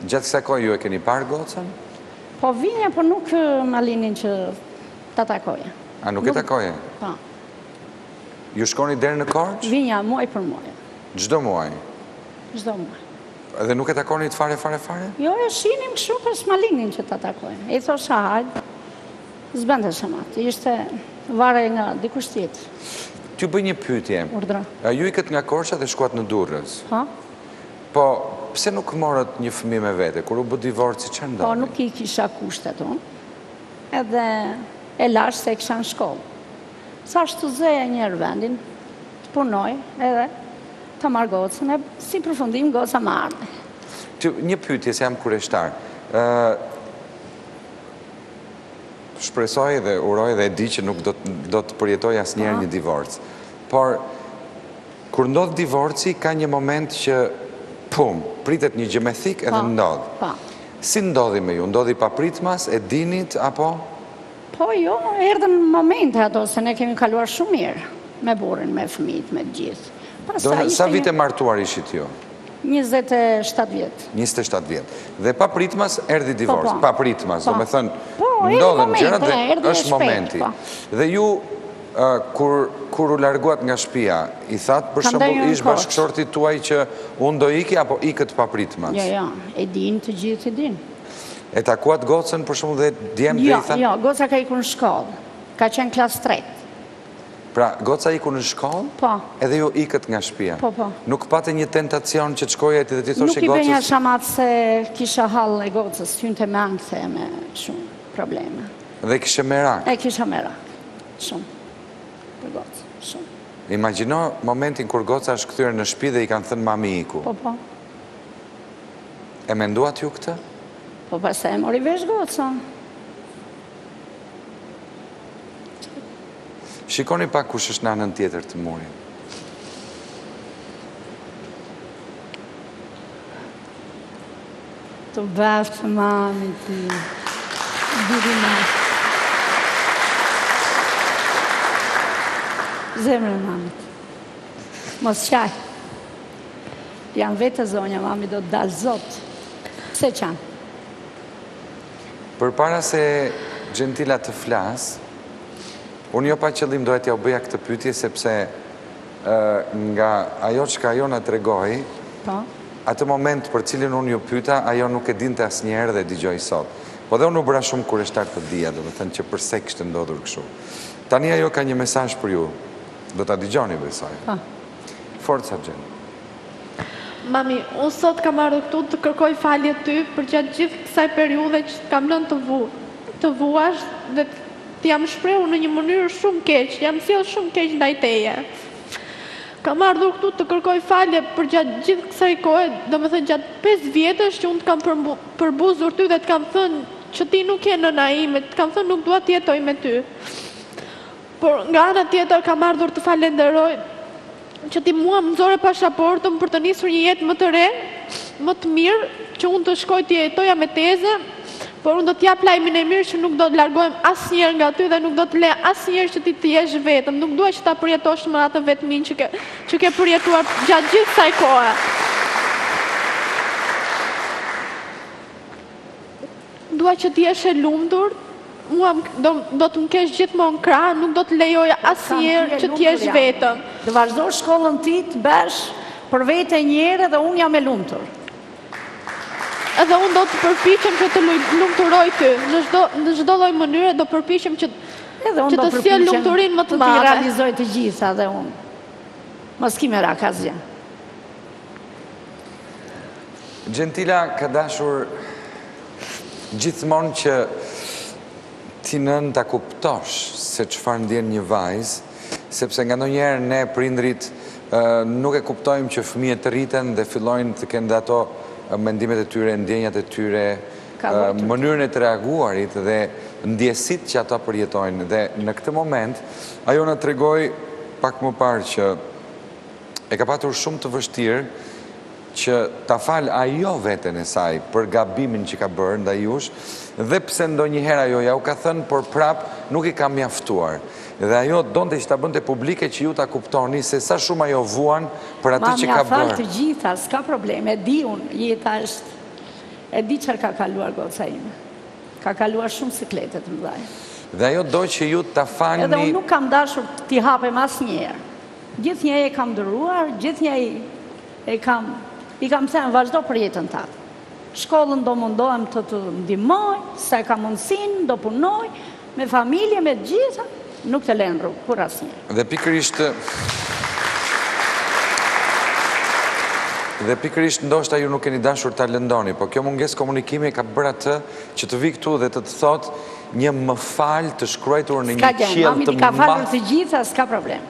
S1: Gjatë kësaj kohe ju e keni parë gocën?
S5: Po vinja, po nuk ma linin që ta takoja.
S1: A nuk e takoje?
S5: Po.
S1: Ju shkonit deri në Korçë?
S5: Vinja muaj për muaj.
S1: Çdo muaj?
S5: Çdo muaj.
S1: Dhe nuk e takonit fare, fare, fare?
S5: Jo, e shihnim kështu po s'ma linin që ta takojmë. I thosha hajde, s'bënte shamatë, ishte varur nga dikush tjetër.
S1: T'ju bëj një pyetje.
S5: Urdhëro.
S1: A ju ikët nga Korça dhe shkuat në Durrës?
S5: Ha?
S1: Po, pse nuk morët një fëmi me vete, kur u bë divorci,
S5: që
S1: ndodhi?
S5: Po, nuk i kisha kushtet unë, edhe e lashë se e kisha në shkollë. Sa thashë të zija njëherë vendin të punoj edhe ta marr gocën e si përfundim goca më
S1: erdhi. Një pyetje se jam kureshtar. Ë shpresoj dhe uroj dhe e di që nuk do të përjetoj asnjëherë një divorc. Por kur ndodh divorci ka një moment që pum, pritet një gjë me thikë edhe ndodh. Si ndodhi me ju? Ndodhi papritmas, e dinit apo?
S5: Po jo, erdhën momente ato, se ne kemi kaluar shumë mirë, me burrin, me fëmijët, me gjithë. Pra,
S1: sa vite martuar ishit ju?
S5: 27 vjet.
S1: 27 vjet. Dhe papritmas, erdhi divorci.
S5: Po, po.
S1: Papritmas, domethënë,
S5: po, ndodhin
S1: gjërat dhe është momenti.
S5: Po.
S1: Dhe ju, kur u larguat nga shpia, i thatë për shembull ish-bashkëshortit tuaj që unë do iki, apo ikët papritmas?
S5: Jo, jo, e dinin të gjithë, e dinin.
S1: E takuat gocën për shembull dhe djemtë dhe i thatë?
S5: Jo, jo, goca ka iku në shkollë, ka qenë klasë e tretë.
S1: Pra, goca iku në shkollë?
S5: Po.
S1: Edhe ju ikët nga shpia?
S5: Po, po.
S1: Nuk pate një tentacion që të shkoje ti dhe t'i thoshe gocës?
S5: Nuk i bënja shamatë se kisha hallë e gocës, të hynte me angthe e me shumë probleme.
S1: Dhe kishe merak?
S5: E kisha merak, shumë, për gocë, shumë.
S1: Imagino momentin kur goca është kthyer në shpi dhe i kanë thënë mami iku?
S5: Po, po.
S1: E menduat ju këtë?
S5: Po pastaj e mori vesh goca.
S1: Shikoni pak kush është në anën tjetër të murit.
S5: Të baftë mami ti. Diri mami. Zemra e mamit ti. Mos qaj. Jam vetë zonja mami do të dalë zot pse
S1: qan. Përpara se Xhentila të flasë, unë jo pa qëllim doja t'jua bëja këtë pyetje sepse nga ajo çka ajo na
S5: tregoi,
S1: atë moment për të cilin unë ju pyeta, ajo nuk e dinte asnjëherë dhe e dëgjoi sot. Po dhe unë u bëra shumë kureshtar të dija, domethënë që përse kishte ndodhur kështu. Tani ajo ka një mesazh për ju, do ta dëgjoni besoj. Forca Xhen.
S2: Mami, unë sot kam ardhur këtu të kërkoj falje ty përgjatë gjithë kësaj periudhe që të kam lënë të vu, të vuash dhe të jam shprehur në një mënyrë shumë keq, jam sjellë shumë keq ndaj teje. Kam ardhur këtu të kërkoj falje përgjatë gjithë kësaj kohe, domethënë gjatë pesë vjetësh që unë të kam përmbu, përbuzur ty dhe të kam thënë që ti nuk je nëna ime, të kam thënë nuk dua të jetoj me ty. Por nga ana tjetër kam ardhur të falenderoj që ti mua më nxore pashaportën për të nisur një jetë më të re, më të mirë, që unë të shkoja të jetoja me teze, por unë do të jap lajmin e mirë që nuk do të largohem asnjëherë nga ty dhe nuk do të le asnjëherë që ti të jesh vetëm, nuk dua që ta përjetosh më atë vetminë që ke që ke përjetuar gjatë gjithë kësaj kohe. Dua që të jesh e lumtur, mua do do të më kesh gjithmonë në krah, nuk do të lejoj asnjëherë që të jesh vetëm.
S5: Të vazhdosh shkollën ti, të bësh për vete një herë dhe unë jam e lumtur.
S2: Edhe unë do të përpiqem që të të lumturoj ty, në çdo në çdo lloj mënyre do përpiqem që
S5: Edhe unë do
S2: të sjell lumturinë më të madhe.
S5: Do t'i realizoj të gjitha dhe unë. Mos ki merak asgjë.
S1: Xhentila ka dashur gjithmonë që ti nënë ta kuptosh se çfarë ndjen një vajzë, sepse nga ndonjëherë ne prindërit nuk e kuptojmë që fëmijët rriten dhe fillojnë të kenë dhe ato mendimet e tyre, ndjenjat e tyre, mënyrën e të reaguarit dhe ndjesitë që ata përjetojnë dhe në këtë moment ajo na tregoi pak më parë që E ka patur shumë të vështirë që ta falë ajo veten e saj për gabimin që ka bërë ndaj jush dhe pse ndonjëherë ajo ja u ka thënë por prapë nuk i ka mjaftuar dhe ajo donte që ta bënte publike që ju ta kuptoni se sa shumë ajo vuan për atë që ka
S5: bërë. Mami
S1: ja fal të
S5: gjitha, s'ka problem, e di unë, jeta është, e di çfarë ka kaluar goca ime. Ka kaluar shumë siklete të mëdha.
S1: Dhe ajo do që ju ta falni.
S5: Edhe unë nuk kam dashur t'i hapem asnjëherë. Gjithnjë e kam duruar, gjithnjë i kam i kam thënë vazhdo për jetën tënde. Shkollën do mundohem të të ndihmoj, sa kam mundësinë do punoj, me familje me të gjitha, nuk të lë në rrugë kurrë asnjëherë.
S1: Dhe pikërisht dhe pikërisht ndoshta ju nuk keni dashur ta lëndoni, po kjo mungesë komunikimi e ka bërë atë që të vijë këtu dhe të të thotë një më fal të shkruajtur në një qiell të madh.
S5: S'ka
S1: gjë,
S5: mami t'i ka falur të gjitha, s'ka problem.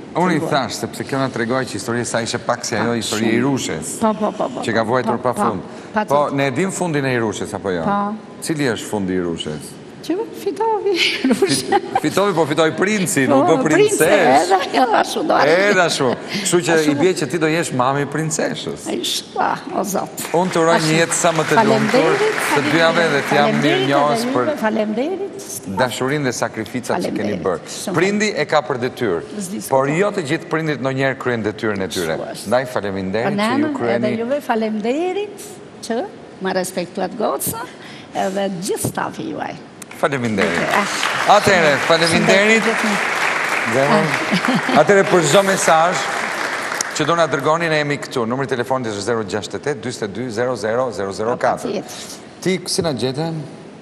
S1: Unë i thash, sepse kjo na tregoi që historia e saj ishte pak si ajo historia e Hirushes,
S5: po, po, po,
S1: që ka vuajtur pa fund.
S5: Po,
S1: ne e dimë fundin e Hirushes, apo jo? Cili është fundi i Hirushes?
S5: Që fitoi Hirushja.
S1: Fitoi, po fitoi
S5: princin,
S1: u bë
S5: princeshë.
S1: Po,
S5: edhe ashtu do arrijë.
S1: Edhe ashtu. Kështu që i bie që ti do jesh mami i
S5: princeshës. Ishalla, o zot.
S1: Unë të uroj një jetë sa më të lumtur, të dyave dhe të jam mirënjohës për...
S5: Falemderit,
S1: falemderit. dashurinë dhe sakrificat që keni bërë. Prindi e ka për detyrë, por jo të gjithë prindërit ndonjëherë kryejnë detyrën e tyre. Ndaj faleminderit që ju
S5: kryeni. Edhe juve faleminderit që ma respektuat gocën edhe gjithë stafi juaj.
S1: Faleminderit. Atëherë, faleminderit. Atëherë për çdo mesazh që do na dërgoni ne jemi këtu. Numri i telefonit është 068 42 00 004. Ti si na gjete?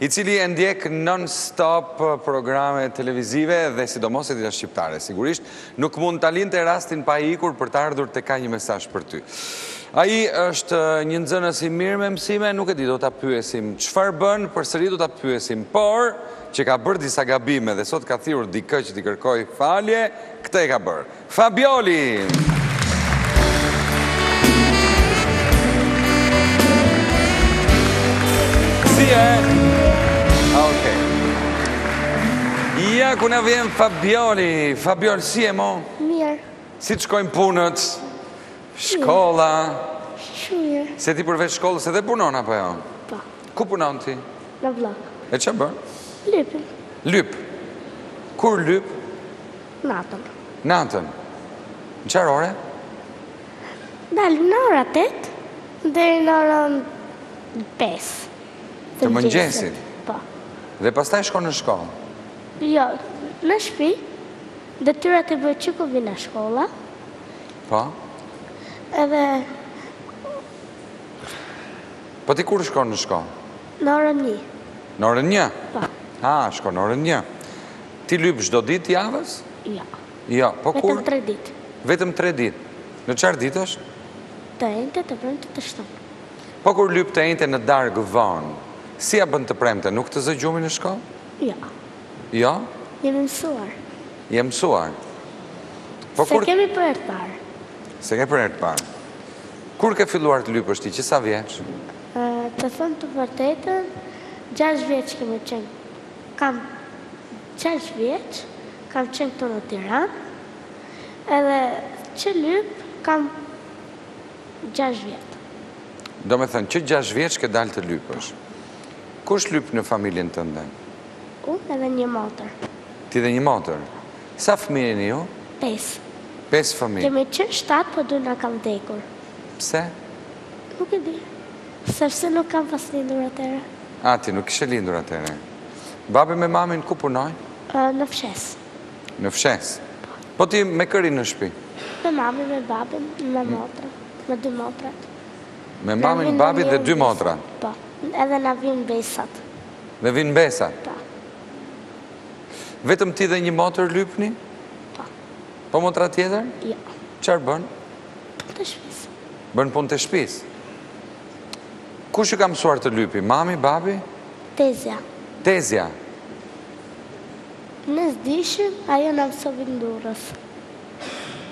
S1: i cili e ndjek non-stop programet televizive dhe sidomos E diela shqiptare. Sigurisht, nuk mund ta linte rastin pa ikur për të ardhur tek Ka një mesazh për ty. Ai është një nxënës i mirë me mësime, nuk e di do ta pyesim çfarë bën, përsëri do ta pyesim, por që ka bërë disa gabime dhe sot ka thirrur dikë që t'i kërkojë falje, këtë e ka bërë. Fabioli! Ja ku na vjen Fabioli. Fabiol, si je mo?
S6: Mirë.
S1: Si të shkojnë punët? Shkolla?
S6: Shumë.
S1: Se ti përveç shkollës edhe punon, apo jo?
S6: Po.
S1: Ku punon ti?
S6: Në Bllok.
S1: E ça bën?
S6: Lyp.
S1: Lyp? Kur lyp?
S6: Natën.
S1: Natën. Në çfarë ore?
S6: Dalim në orën 8 deri në orën 5.
S1: Të mëngjesit.
S6: Po.
S1: Dhe pastaj shkon në shkollë.
S6: Jo, në shpi. Detyrat i bëj që kur vij nga shkolla.
S1: Po.
S6: Edhe
S1: Po ti kur shkon në shkollë?
S6: Në orën 1.
S1: Në orën 1?
S6: Po.
S1: Ha, shkon në orën 1. Ti lyp çdo ditë të javës?
S6: Jo.
S1: Jo, po kur?
S6: Vetëm 3 ditë.
S1: Vetëm 3 ditë. Në çfarë ditësh?
S6: Të enjte, të premte, të shtunë.
S1: Po kur lyp të enjte në darkë vonë, si ia bën të premten, nuk të zë gjumi në shkollë?
S6: Jo.
S1: Jo?
S6: Jemi mësuar.
S1: Je mësuar. Po.
S6: Se
S1: s'e
S6: kemi për herë të parë.
S1: S'e ke për herë të parë. Kur ke filluar të lypësh ti, që sa vjeç?
S6: Të them të vërtetën, gjashtë vjeç kemi qenë. Kam gjashtë vjeç, kam qenë këtu në Tiranë, edhe që lyp, kam
S1: gjashtë vjet. Domethënë, që gjashtë vjeç ke dalë të lypësh. Kush lyp në familjen tënde?
S6: Unë edhe një motër.
S1: Ti dhe një motër. Sa fëmijë jeni ju?
S6: Pesë.
S1: Pesë fëmijë.
S6: Kemi qenë shtatë, po dy na kanë vdekur.
S1: Pse?
S6: Nuk e di. Sepse nuk kam pas lindur atëherë.
S1: Ah, ti nuk ishe lindur atëherë. Babi me mamin ku punojnë?
S6: Në fshes.
S1: Në fshes. Po ti me kë rri në shpi?
S6: Me mamin, me babin, me motrën, me dy motrat.
S1: Me mamin, babin dhe dy motra?
S6: Po, edhe na vijnë mbesat.
S1: Dhe vijnë mbesat?
S6: Po.
S1: Vetëm ti dhe një motër lypni?
S6: Po.
S1: Po motra tjetër?
S6: Jo.
S1: Çfarë bën?
S6: Punë të shpisë.
S1: Bën punë të shpisë. Kush ju ka mësuar të lypni? Mami, babi?
S6: Tezja.
S1: Tezja?
S6: Ne s'dishim, ajo na mësovi në Durrës.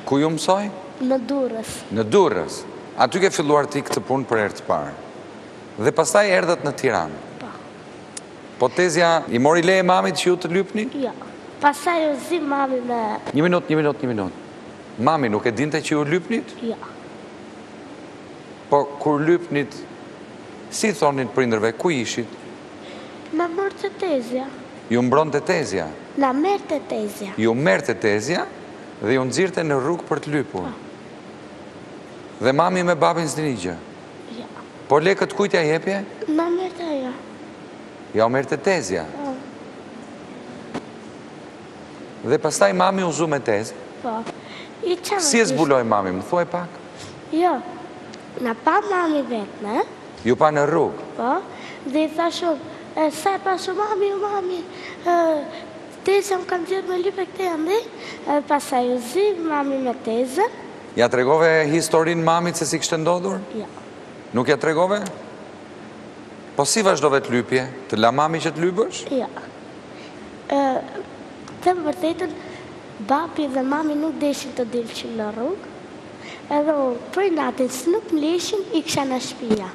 S1: Ku ju mësoi?
S6: Në Durrës.
S1: Në Durrës. Aty ke filluar ti këtë punë për herë të parë. Dhe pastaj erdhët në Tiranë.
S6: Po.
S1: Po tezja, i mori leje mamit që ju të lypni?
S6: Jo. Pastaj u zi mami me...
S1: Një minutë, një minutë, një minutë. Mami nuk e dinte që ju lypnit?
S6: Jo.
S1: Po kur lypnit, s'u thonit prindërve, ku ishit?
S6: Na merrte tezja.
S1: Ju mbronte tezja?
S6: Na merrte tezja.
S1: Ju merrte tezja dhe ju nxirrte në rrugë për të lypur? Po. Dhe mami me babin s'dinin gjë?
S6: Jo.
S1: Po lekët kujt ia jepje?
S6: Na i merrte ajo.
S1: Jua merrte tezja? Po. Dhe pastaj mami u zu me tezë?
S6: Po. I çan.
S1: Si e zbuloi mami, më thuaj pak?
S6: Jo. Na pa mami vetme.
S1: Ju pa në rrugë?
S6: Po. Dhe i tha shumë, e sa e pa shumë mami, o mami, tezja më ka dhënë me lype këtë janë dhe, edhe pastaj u zu mami me tezën.
S1: Ja tregove historinë mamit se si kishte ndodhur?
S6: Jo.
S1: Nuk ja tregove? Po si vazhdove të lypje? Të la mami që të lypësh?
S6: Jo. Të them vërtetën, babi dhe mami nuk deshin të dilshim në rrugë, edhe unë, prej inatit që nuk m'leshin, iksha nga shpia.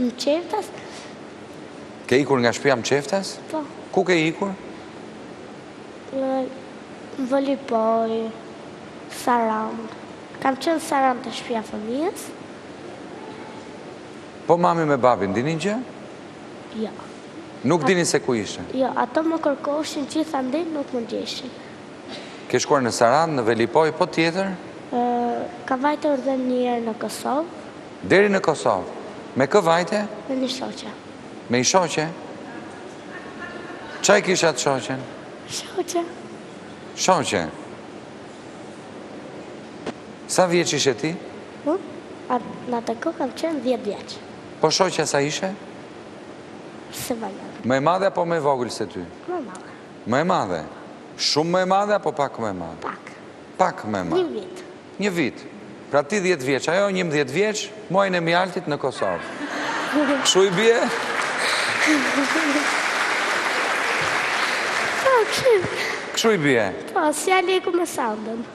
S6: Mçeftas.
S1: Ke ikur nga shpia mçeftas?
S6: Po.
S1: Ku ke ikur?
S6: Velipojë, Sarandë. Kam qenë në Sarandë te shpia fëmijës.
S1: Po mami me babin, dinin gjë?
S6: Jo.
S1: Nuk dinin se ku ishe?
S6: Jo, ato më kërkoshin gjithandej, nuk më gjeshin.
S1: Ke shkuar në Sarandë, në Velipojë, po tjetër?
S6: Kam vajtur dhe njëherë në Kosovë.
S1: Deri në Kosovë? Me kë vajte?
S6: Me një shoqe.
S1: Me një shoqe? Ça e kishe atë shoqen?
S6: Shoqe.
S1: Shoqe. Sa vjeç ishe ti?
S6: Në atë kohë kam qenë 10 vjeç.
S1: Po shoqja sa ishe?
S6: Se vajna.
S1: Më e madhe apo më e vogël se ty?
S6: Më e madhe.
S1: Më e madhe. Shumë më e madhe apo pak më e madhe?
S6: Pak.
S1: Pak më e madhe.
S6: Një vit.
S1: Një vit. Pra ti 10 vjeç, ajo 11 vjeç, muajin e mjaltit në Kosovë. Kështu i bie?
S6: Po, kështu.
S1: Kështu i bie.
S6: Po, si Aleku me Sandën.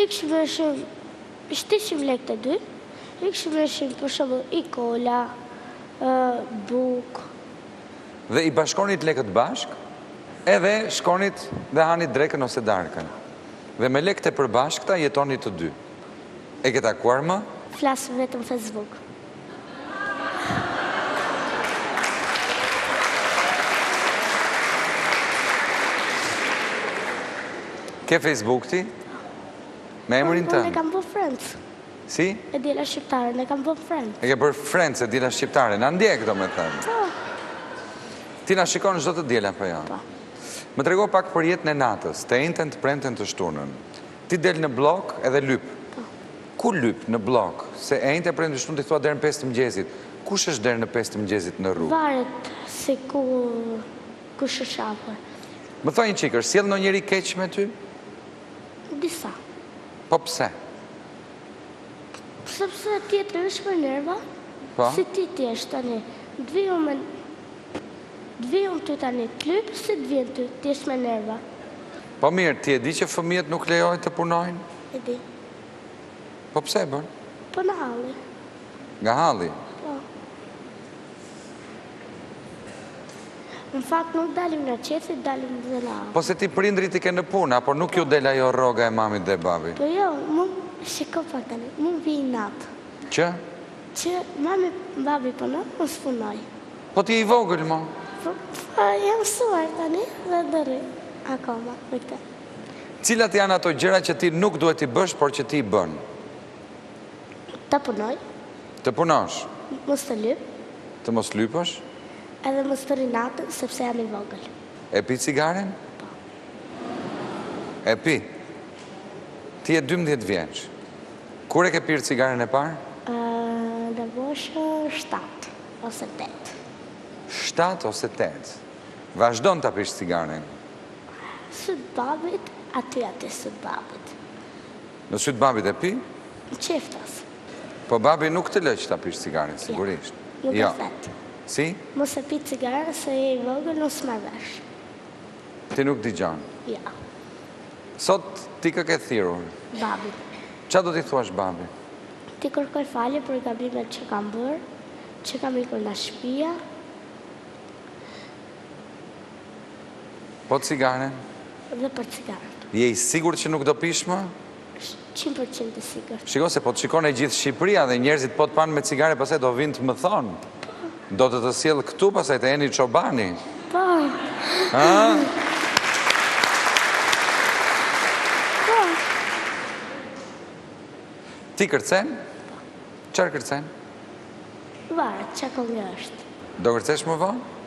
S6: Ikshim, veshim, shtishim lek të dy ikshim, veshim për shembull një kola, bukë.
S1: Dhe i bashkonit lekët bashkë edhe shkonit dhe hanit drekën ose darkën dhe me lekët e përbashkëta jetonit të dy e ke takuar më?
S6: Flas vetëm Facebook.
S1: Ke Facebook ti? Me emrin
S6: po, po,
S1: tënd?
S6: E kam bërë Friends.
S1: Si?
S6: E diela shqiptare, e kam bërë Friends.
S1: E ke bërë Friends, E diela shqiptare, na ndjek domethënë.
S6: Po.
S1: Ti na shikon çdo të diela apo jo?
S6: Po.
S1: Më trego pak për jetën e natës, të enjten, të premten, të shtunën. Ti del në bllok edhe lyp.
S6: Po.
S1: Ku lyp? Në bllok. Të enjte e premte shtunë ti thu deri në pesë të mëngjezit. Kush është deri në pesë të mëngjezit në rrugë?
S6: Varet se ku kush është afër.
S1: Më thoj një çik, t'është sjellë ndonjeri keq me ty?
S6: Disa.
S1: Po pse?
S6: Sepse tjetri është me nerva,
S1: Po.
S6: si ti të ishe tani. Të vij unë me të vij unë ty tani, të lyp si të vjen ty, të ishe me nerva.
S1: Po mirë, ti e di që fëmijët nuk lejohet të punojnë?
S6: E di.
S1: Po pse e bën?
S6: Po nga halli.
S1: Nga halli?
S6: Po. Në fakt nuk dalim nga qejfi, dalim dhe nga halli.
S1: Po se ti prindërit i ke në punë, apo nuk ju del ajo rroga e mamit dhe babit?
S6: Po jo, më shiko për tani, mu vjen inat.
S1: Që?
S6: Që mami babi për ne, më s'punojnë.
S1: Po ti je i vogël, mo?
S6: Po, po, jam suaj të një dhe dërri, akoma, për të.
S1: Cilat janë ato gjëra që ti nuk duhet t'i bësh, por që ti i bën?
S6: Të punoj.
S1: Të punosh.
S6: Mos të lyp.
S1: Të mos lypësh.
S6: Edhe mos të rri natën, sepse jam i vogël.
S1: E pi cigaren? Po. E pi. Ti je dymbëdhjetë vjeç. Kur e ke pirë cigaren e parë?
S6: Në moshën shtatë ose tetë.
S1: Shtatë ose tetë. Vazhdon ta pish cigaren.
S6: Sy të babit, aty aty sy të babit.
S1: Në sy të babit e pi?
S6: Fshehtas.
S1: Po babi nuk të lë që ta pish cigaren, sigurisht. Jo,
S6: më thotë.
S1: Si?
S6: Mos e pi cigaren se je i vogël unë s'merr vesh.
S1: Ti nuk dëgjon?
S6: Jo.
S1: Sot ti kë ke thirrur?
S6: Babin.
S1: Çfarë do t'i thuash babit?
S6: T'i kërkoj falje për gabimet që kam bërë, që kam ikur nga shtëpia.
S1: Po cigaren?
S6: Dhe për cigaren.
S1: Je i sigurt që nuk do pish më?
S6: Qind për qind i sigurt.
S1: Shiko se po të shikon e gjithë Shqipëria dhe njerëzit po të panë me cigare pastaj do vinë të më thonë. Do të të sjellë këtu pastaj të Eni Çobani.
S6: Po. Ëh?
S1: Ti kërcen? Çfarë kërcen?
S6: Varet çka këngë është.
S1: Do kërcesh më vonë?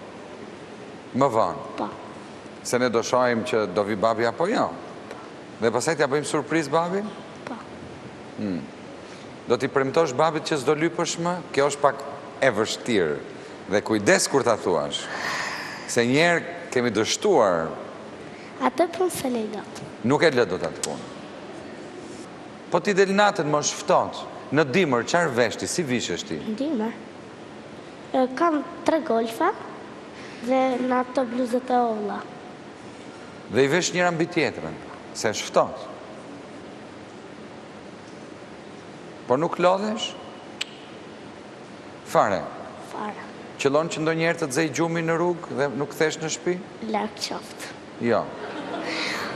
S1: Më vonë.
S6: Po
S1: se ne do shohim që do vi babi apo jo. Po. Dhe pastaj t'ja bëjmë surprizë babin?
S6: Po. Hmm.
S1: Do t'i premtosh babit që s'do lypësh më? Kjo është pak e vështirë. Dhe kujdes kur ta thuash. Se një herë kemi dështuar.
S6: Atë punë s'e lej dot.
S1: Nuk e lë dot atë punë. Po ti del natën më është ftohtë. Në dimër çar vesh ti, si vishesh ti?
S6: Në dimër kam tre golfa dhe në ato bluzët e holla.
S1: Dhe i vesh njëra mbi tjetrën, se është ftohtë. Po nuk lodhesh? Fare.
S6: Fare.
S1: Qëllon që ndonjëherë të të zejë gjumi në rrugë dhe nuk kthehesh në shpi?
S6: Larg qoftë.
S1: Jo.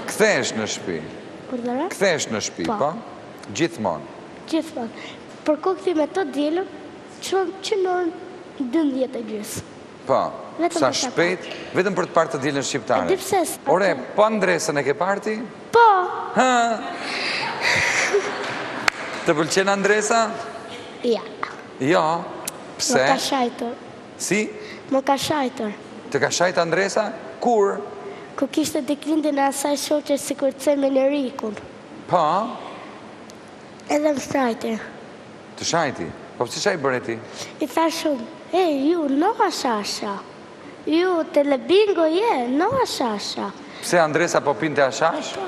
S1: Kthehesh në shtëpi.
S6: Urdhëron?
S1: Kthehesh në shtëpi,
S6: po.
S1: Gjithmonë.
S6: Gjithmonë. Po u ktheva me të dielën, që në orën 12 e gjysmë.
S1: Po. Sa shpejt, vetëm për të parë të dielën shqiptare.
S6: E di pse s'po.
S1: Ore, po Andresën e ke parë ti?
S6: Po.
S1: Hë. Të pëlqen Andresa? Jo.
S6: Jo.
S1: Pse?
S6: Më ka shajtur.
S1: Si?
S6: Më ka shajtur.
S1: Të ka shajt Andresa? Kur?
S6: Kur kishte ditëlindjen e asaj shoqe sikur qe me Enrikun.
S1: Po.
S6: Edhe më shajti.
S1: Të shajti? Po pse ça i bëre ti?
S6: I thash unë, e ju noa shasha. Ju te le bingo je, noa shasha.
S1: Pse Andresa po pinte hashash? Po.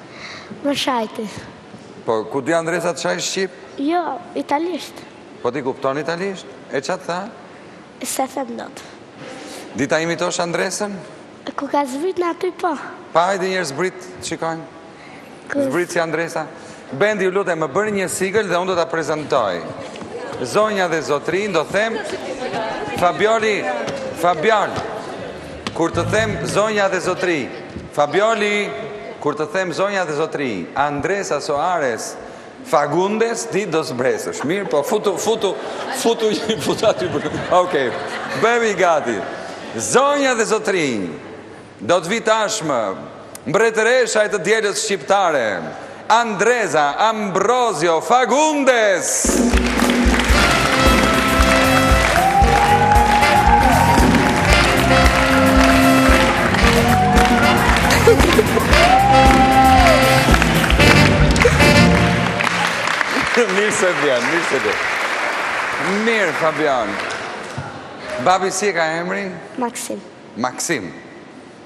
S6: Më shajti.
S1: Po, ku di Andresa të shajë shqip?
S6: Jo, italisht.
S1: Po ti kupton italisht? E ça të tha?
S6: S'e them dot.
S1: Di ta imitosh Andresën?
S6: Kur ka zbrit në aty po.
S1: Pa hajde njerë zbrit,
S6: shikojmë.
S1: Zbrit si Andresa. Bendi, ju lutem, më bëni një sigël dhe unë do ta prezentoj. Zonja dhe zotërinj, do them, Fabioli, Fabiol, Kur të them zonja dhe zotërinj, Fabioli, kur të them zonja dhe zotërinj, Andresa Soares, Fagundes, ti do zbresësh. Mirë, po futu, futu, futu, futu aty për... Okej, bëmi gati. Zonja dhe zotërinj, do të vijë tashmë, Mbretëresha e të dielës shqiptare, Andresa Ambrozio Fagundes! Mirë se vjen, mirë se vjen. Mirë, Fabian. Babi si e ka emrin?
S6: Maksim.
S1: Maksim.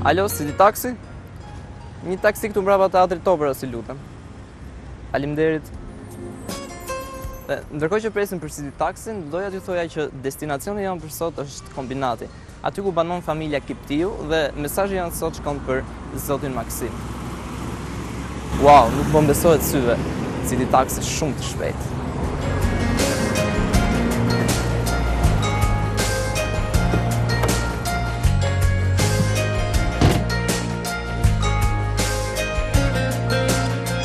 S7: Alo, City Taxi? Një taksi këtu mbrapa Teatrit t'Operas, ju lutem. Faleminderit. Ndërkohë që presim për City Taxin, doja t'ju thoja që destinacioni jonë për sot është kombinati, aty ku banon familja Kiptiu dhe mesazhi jonë sot shkon për zotin Maksim. Uau, nuk po më besohet syve, City Taxi shumë të shpejtë.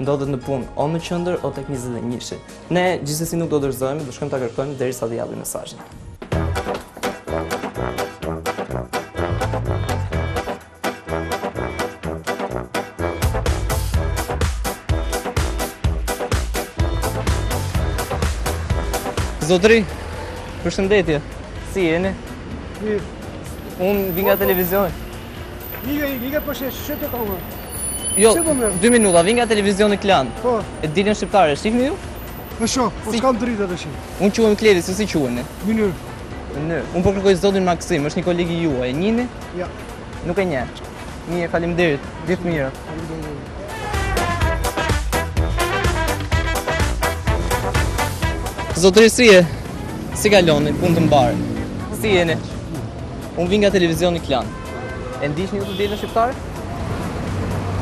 S7: ndodhet
S8: në
S6: punë o në
S7: qendër o tek njëzet e njëshi. Ne gjithsesi nuk do dorëzohemi, do shkojmë ta kërkojmë derisa t'i japim mesazhin. Zotri, përshëndetje. Si jeni?
S3: Mirë.
S7: Unë vij nga televizioni.
S3: Ike, ike, ike, po shë, shë të ka
S7: unë.
S3: Jo, po
S7: dy minuta, vij nga televizioni Klan.
S3: Po.
S7: E dielën shqiptare, shihni ju?
S3: Po shoh, po
S7: si...
S3: s'kam drita të shoh.
S7: Unë quhem Klevi, si quheni?
S3: Minur.
S7: Minur. Unë po kërkoj zotin Maksim, është një koleg i juaj, e njihni?
S3: Jo.
S7: Nuk e njeh. Mirë, faleminderit, ditë mirë. Faleminderit. Zotëri, si je? Si kaloni, punë të mbarë? Si je Unë vij nga televizioni Klan. E ndiqni ju të dielën shqiptare?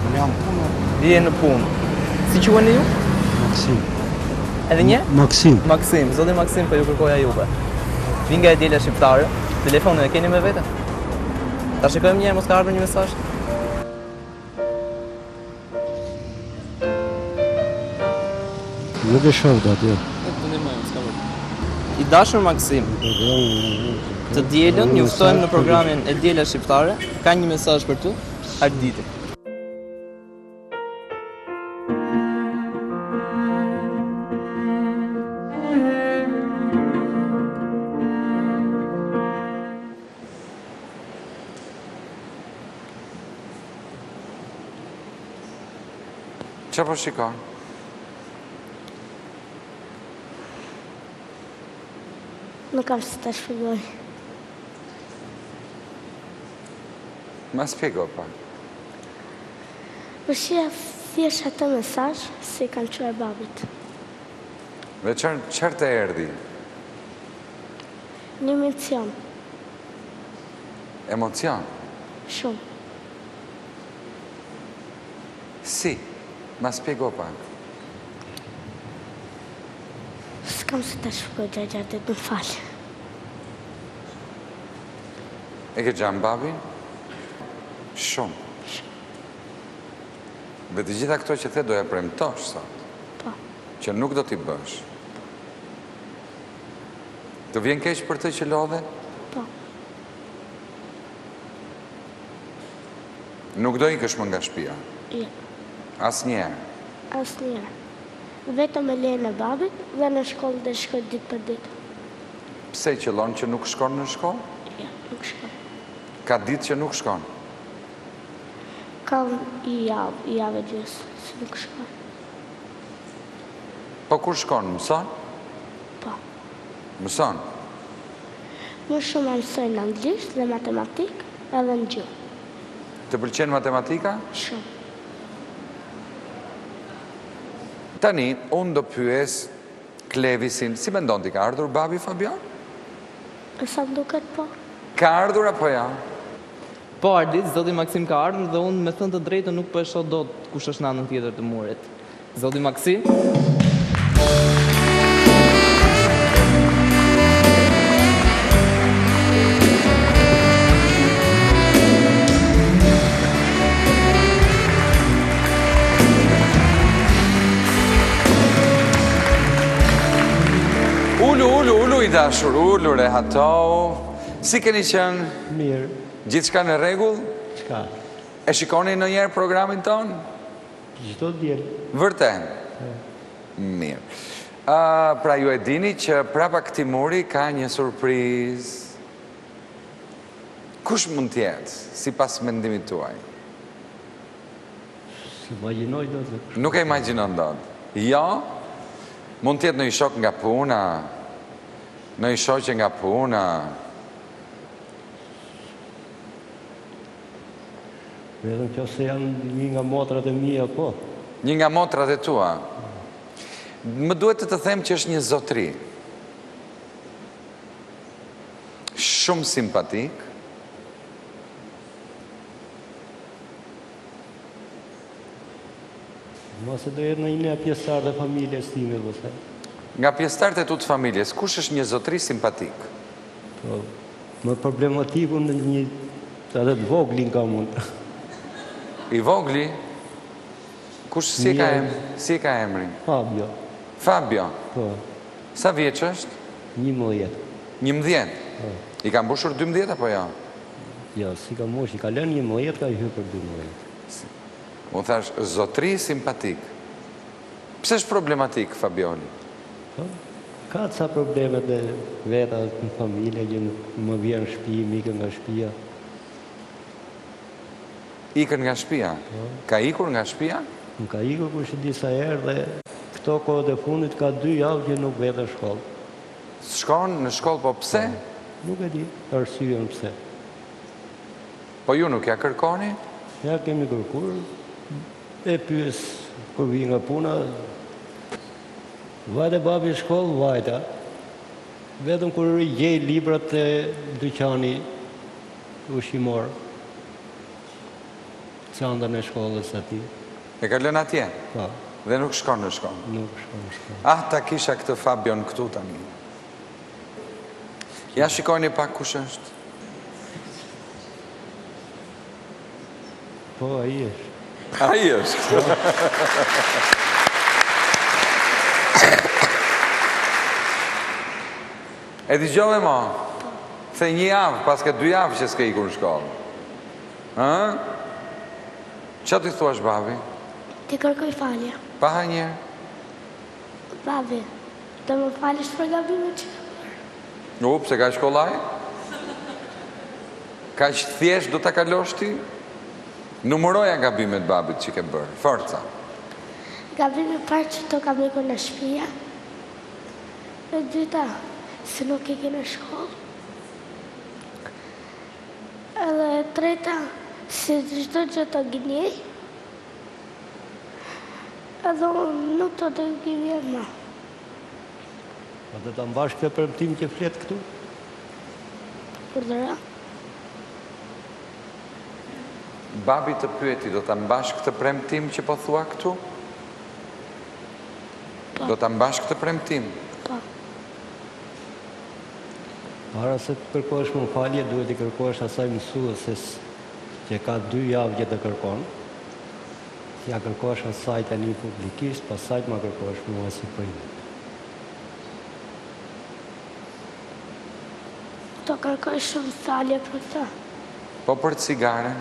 S3: Unë jam punë.
S7: Jeni në punë. Si quheni ju?
S3: Maksim.
S7: Edhe një?
S8: Maksim.
S7: Maksim, zoti Maksim po ju kërkoja juve. Vij nga e diela shqiptare. Telefonin e keni me vete? Ta shikojmë një herë mos ka ardhur një mesazh.
S8: Nuk e shoh dot, jo. Unë të ndihmoj, s'ka problem.
S7: I dashur Maksim, të dielën ju ftojmë në programin e Diela Shqiptare. Ka një mesazh për ty, Arditi.
S1: Ça po shikon?
S6: Nuk kam si ta shpjegoj.
S1: Ma shpjego pak.
S6: Po shihja thjesht ato mesazhe se i kam qejf babit.
S1: Dhe çfarë të erdhi?
S6: Një emocion.
S1: Emocion?
S6: Shumë.
S1: Si? Ma shpjego pak.
S6: S'kam si ta shpjegoj me fjalë Arditi, më fal.
S1: E ke xhan babin? Shumë. Shumë. Dhe të gjitha këto që the do ja premtosh sot?
S6: Po.
S1: Që nuk do t'i bësh? Po. Të vjen keq për të që lodhe?
S6: Po.
S1: Nuk do ikësh më nga shpia?
S6: Jo.
S1: As njerë?
S6: As njerë. Vetëm me lejen e babit dhe në shkollë do shkoj ditë për ditë.
S1: Pse qëllon që nuk shkon në shkollë?
S6: Jo, nuk shkoj.
S1: Ka ditë që nuk shkon?
S6: Kam një javë, një javë e gjysë, që nuk shkoj.
S1: Po kur shkon, mëson?
S6: Po.
S1: Ç'mëson?
S6: Më shumë mësoj në anglisht dhe matematikë edhe në gjuhë.
S1: Të pëlqen matematika?
S6: Shumë.
S1: Tani, unë do pyes Klevisin, si mendon ti ka ardhur babi Fabjon?
S6: Me sa duket po.
S1: Ka ardhur apo jo?
S7: Po Ardit, zoti Maksim ka ardhur dhe unë me thënë të drejtën nuk po e shoh dot kush është në në anën tjetër të murit. Zoti Maksim.
S1: Ulu, ulu, ulu i dashur, ulu, rehatohu, si keni qënë?
S8: Mirë.
S1: Gjithçka në rregull?
S8: Çka?
S1: E shikoni ndonjëherë programin tonë?
S8: Çdo të diel.
S1: Vërtet? Po. Mirë. Ë, pra ju e dini që prapa këtij muri ka një surprizë. Kush mund të jetë sipas mendimit tuaj?
S8: S'imagjinoj dot se kush.
S1: Nuk e imagjinon dot. Jo? Mund të jetë ndonjë shok nga puna, ndonjë shoqe nga puna.
S8: Vetëm në qoftë se janë një nga motrat e mija, po.
S1: Një nga motrat e tua. Më duhet të të them që është një zotri. Shumë simpatik.
S8: Mbase do jetë ndonjë nga pjestarët e familjes time, po se.
S1: Nga pjestarët e tu të familjes, kush është një zotri simpatik?
S8: Po, më problematikun njërin, edhe të voglin kam unë.
S1: I vogli? Kush si e ka emrin? Si e ka emrin?
S8: Fabio.
S1: Fabio?
S8: Po.
S1: Sa vjeç është?
S8: Njëmbëdhjetë.
S1: Njëmbëdhjetë? Po. I ka mbushur dymbëdhjetë apo jo?
S8: Jo, s'i ka mbush, i ka lënë njëmbëdhjetë, ka hyrë për dymbëdhjetë.
S1: Unë thash, zotri simpatik. Pse është problematik Fabioni?
S8: Po, ka ca probleme të veta në familje që nuk më vjen në shtëpi, më ikën nga shtëpia.
S1: Ikën nga shtëpia? Po. Ka ikur nga shtëpia?
S8: Më ka ikur kush e di sa herë dhe këto kohët e fundit ka dy javë që nuk vete në shkollë.
S1: Shkon në shkollë po pse?
S8: Po nuk e di arsyen pse.
S1: Po ju nuk ja kërkoni?
S8: Ja kemi kërkuar, e pyes kur vij nga puna, vajte babi në shkollë, vajta, vetëm kur i gjej librat te dyqani ushqimor, çantën e shkollës atij.
S1: E ka lënë atje?
S8: Po.
S1: Dhe nuk shkon në shkollë?
S8: Nuk shkon në shkollë.
S1: Ah, ta kisha këtë Fabion këtu tani. Ja shikojni pak kush është.
S8: Po, ai është.
S1: Ai është. Po. E dëgjove mo, se një javë, paske dy javë që s'ke ikur në shkollë. Ëh? Ça t'i thuash babi?
S6: T'i kërkoj falje.
S1: Pa ha një herë.
S6: Babi, do më falësh për gabimet që
S1: kam bërë. Uups, e kaq kollaj? Kaq thjesht do ta kalosh ti? Numëroja gabimet babit që ke bërë. Forca.
S6: Gabimi i parë që të kam ikur nga shpia. E dyta, se nuk iki në shkollë. Edhe e treta se çdo gjë të gënjej edhe unë nuk do të gënjej më.
S8: A do ta mbash këtë premtim që flet këtu?
S6: Urdhëro.
S1: Babi të pyeti do ta mbash këtë premtim që po thua këtu? Po. Do ta mbash këtë premtim?
S6: Po.
S8: Para se të kërkosh mu falje, duhet t'i kërkosh asaj mësuese që ka dy javë që të kërkon. T'ja kërkosh asaj tani publikisht, pastaj të ma kërkosh mua si prind.
S6: Të kërkoj shumë falje për të.
S1: Po për cigaren?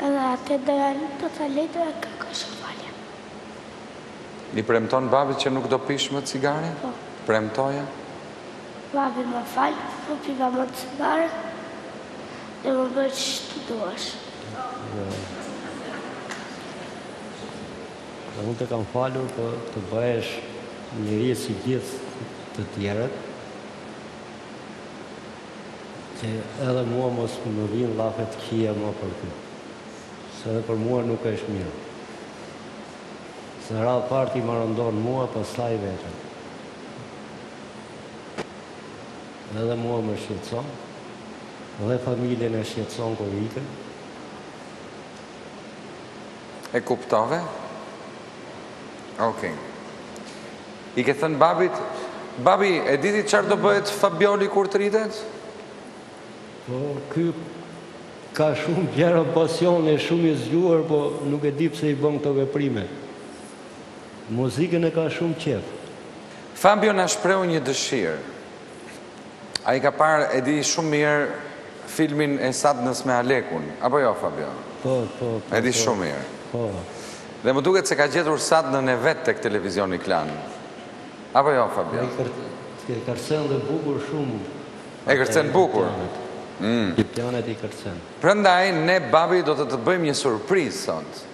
S6: Edhe atë do ja lë, falje, të kërkoj shumë falje.
S1: I premton babit që nuk do pish më cigare?
S6: Po.
S1: Premtoje.
S6: Babi më fal, po piva më cigare dhe më bëj ç'të duash.
S8: Dhe unë të kam falur po të bëhesh njeri si gjithë të tjerët që edhe mua mos më vijnë llafe të këqija më për ty. Se edhe për mua nuk është mirë. Se radhë të parë ti më rëndon mua pastaj veten. Edhe mua më shqetëson dhe familjen e shqetëson kur ikën.
S1: E kuptove? Okej. I ke thënë babit? Babi, e di ti çfarë do bëhet Fabioli kur të rritet?
S8: Po ky ka shumë gjëra pasion është shumë i zgjuar po nuk e di pse i bën këto veprime. Muzikën e ka shumë qejf.
S1: Fabio na shprehu një dëshirë. Ai ka parë e di shumë mirë filmin e Sadnës me Alekun, apo jo Fabio?
S8: Po, po, po.
S1: E di shumë mirë.
S8: Po.
S1: Dhe më duket se ka gjetur Sadnën e vet tek televizioni Klan. Apo jo Fabio?
S8: Ai kërcen dhe bukur shumë.
S1: E kërcen bukur.
S8: Ëh. Indianet i kërcen.
S1: Prandaj ne babi do të të bëjmë një surprizë sot.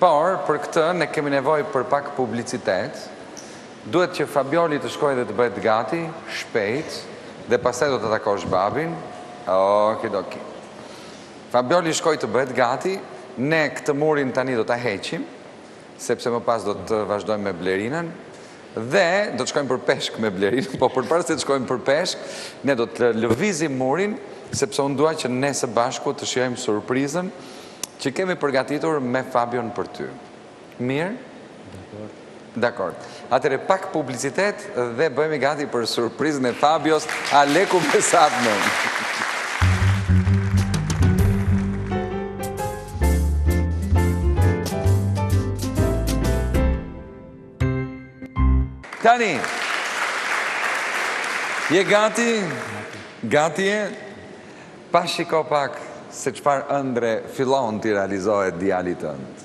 S1: Por, për këtë ne kemi nevojë për pak publicitet. Duhet që Fabioli të shkojë dhe të bëhet gati, shpejt, dhe pastaj do të takosh babin. Okidoki. Fabioli shkoi të bëhet gati, ne këtë murin tani do ta heqim. sepse më pas do të vazhdojmë me Blerinën dhe do të shkojmë për peshk me Blerinën, po përpara se të shkojmë për peshk, ne do të lëvizim murin, sepse unë dua që ne së bashku të shijojmë surprizën që kemi përgatitur me Fabion për ty. Mirë? Dakord. Dakord. Atëherë pak publicitet dhe bëhemi gati për surprizën e Fabios, Aleku me Sadnën. Tani, je gati, gati e, pa shiko pak se çfarë ëndrre fillon t'i realizohet djalit tënd.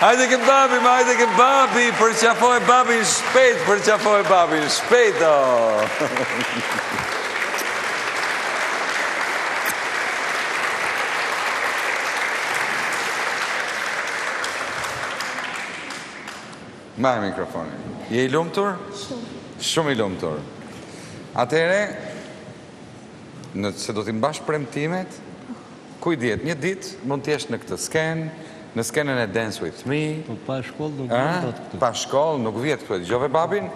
S1: Hajde ke babi, mo hajde ke babi, përqafoje babin shpejt, përqafoje babin shpejt, o. Mbaje mikrofonin. Je i lumtur? Shumë. Shumë i lumtur. Atëherë, nëse do t'i mbash premtimet, ku i dihet, një ditë mund t'jesh në këtë skenë, në skenën e Dance With Me.
S8: Po pa shkollë nuk vihet këtu.
S1: Pa shkollë nuk vihet këtu, e dëgjove babin?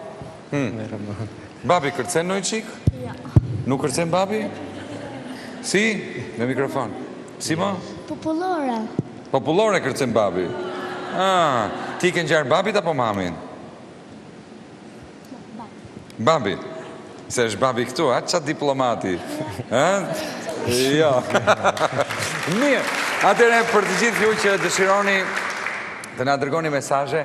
S1: Babi kërcen noj çik?
S4: Ja.
S1: Nuk kërcen babi? Si? Me mikrofon. Si mo?
S4: Popullore.
S1: Popullore kërcen babi. Ah, ti kë ngjan babit apo mamin? Babit. Se është babi këtu, ah çfarë diplomati. Ë? Jo. Mirë. Atëherë për të gjithë ju që dëshironi të na dërgoni mesazhe,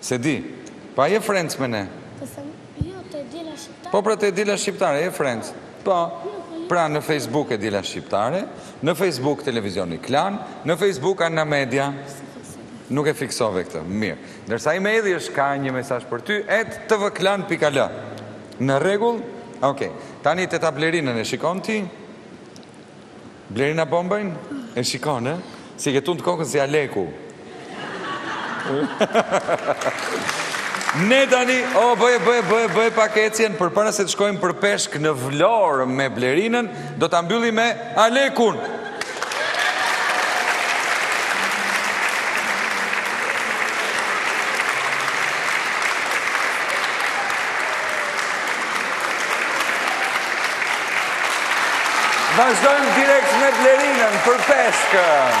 S1: Se di. Pa je friends me ne.
S6: Të them, jo, te E diela shqiptare.
S1: Po pra te E diela shqiptare, je friends. Po. Pra në Facebook E diela shqiptare, në Facebook televizioni klan, në Facebook Anna Media. Nuk e fiksove këtë. Mirë. Ndërsa emaili është ka një mesazh për ty at tvklan.al. Në rregull? Okej. Tani teta Blerinën e shikon ti? Blerina Bombajn e shikon e Si e tund kokën si Aleku Ne tani O bëj bëj bëj bëj pak ecjen Përpara se të shkojmë për peshk në Vlorë me Blerinën Do ta mbyllim me Alekun Vazhdojmë direkt me Blerinën për peshkun.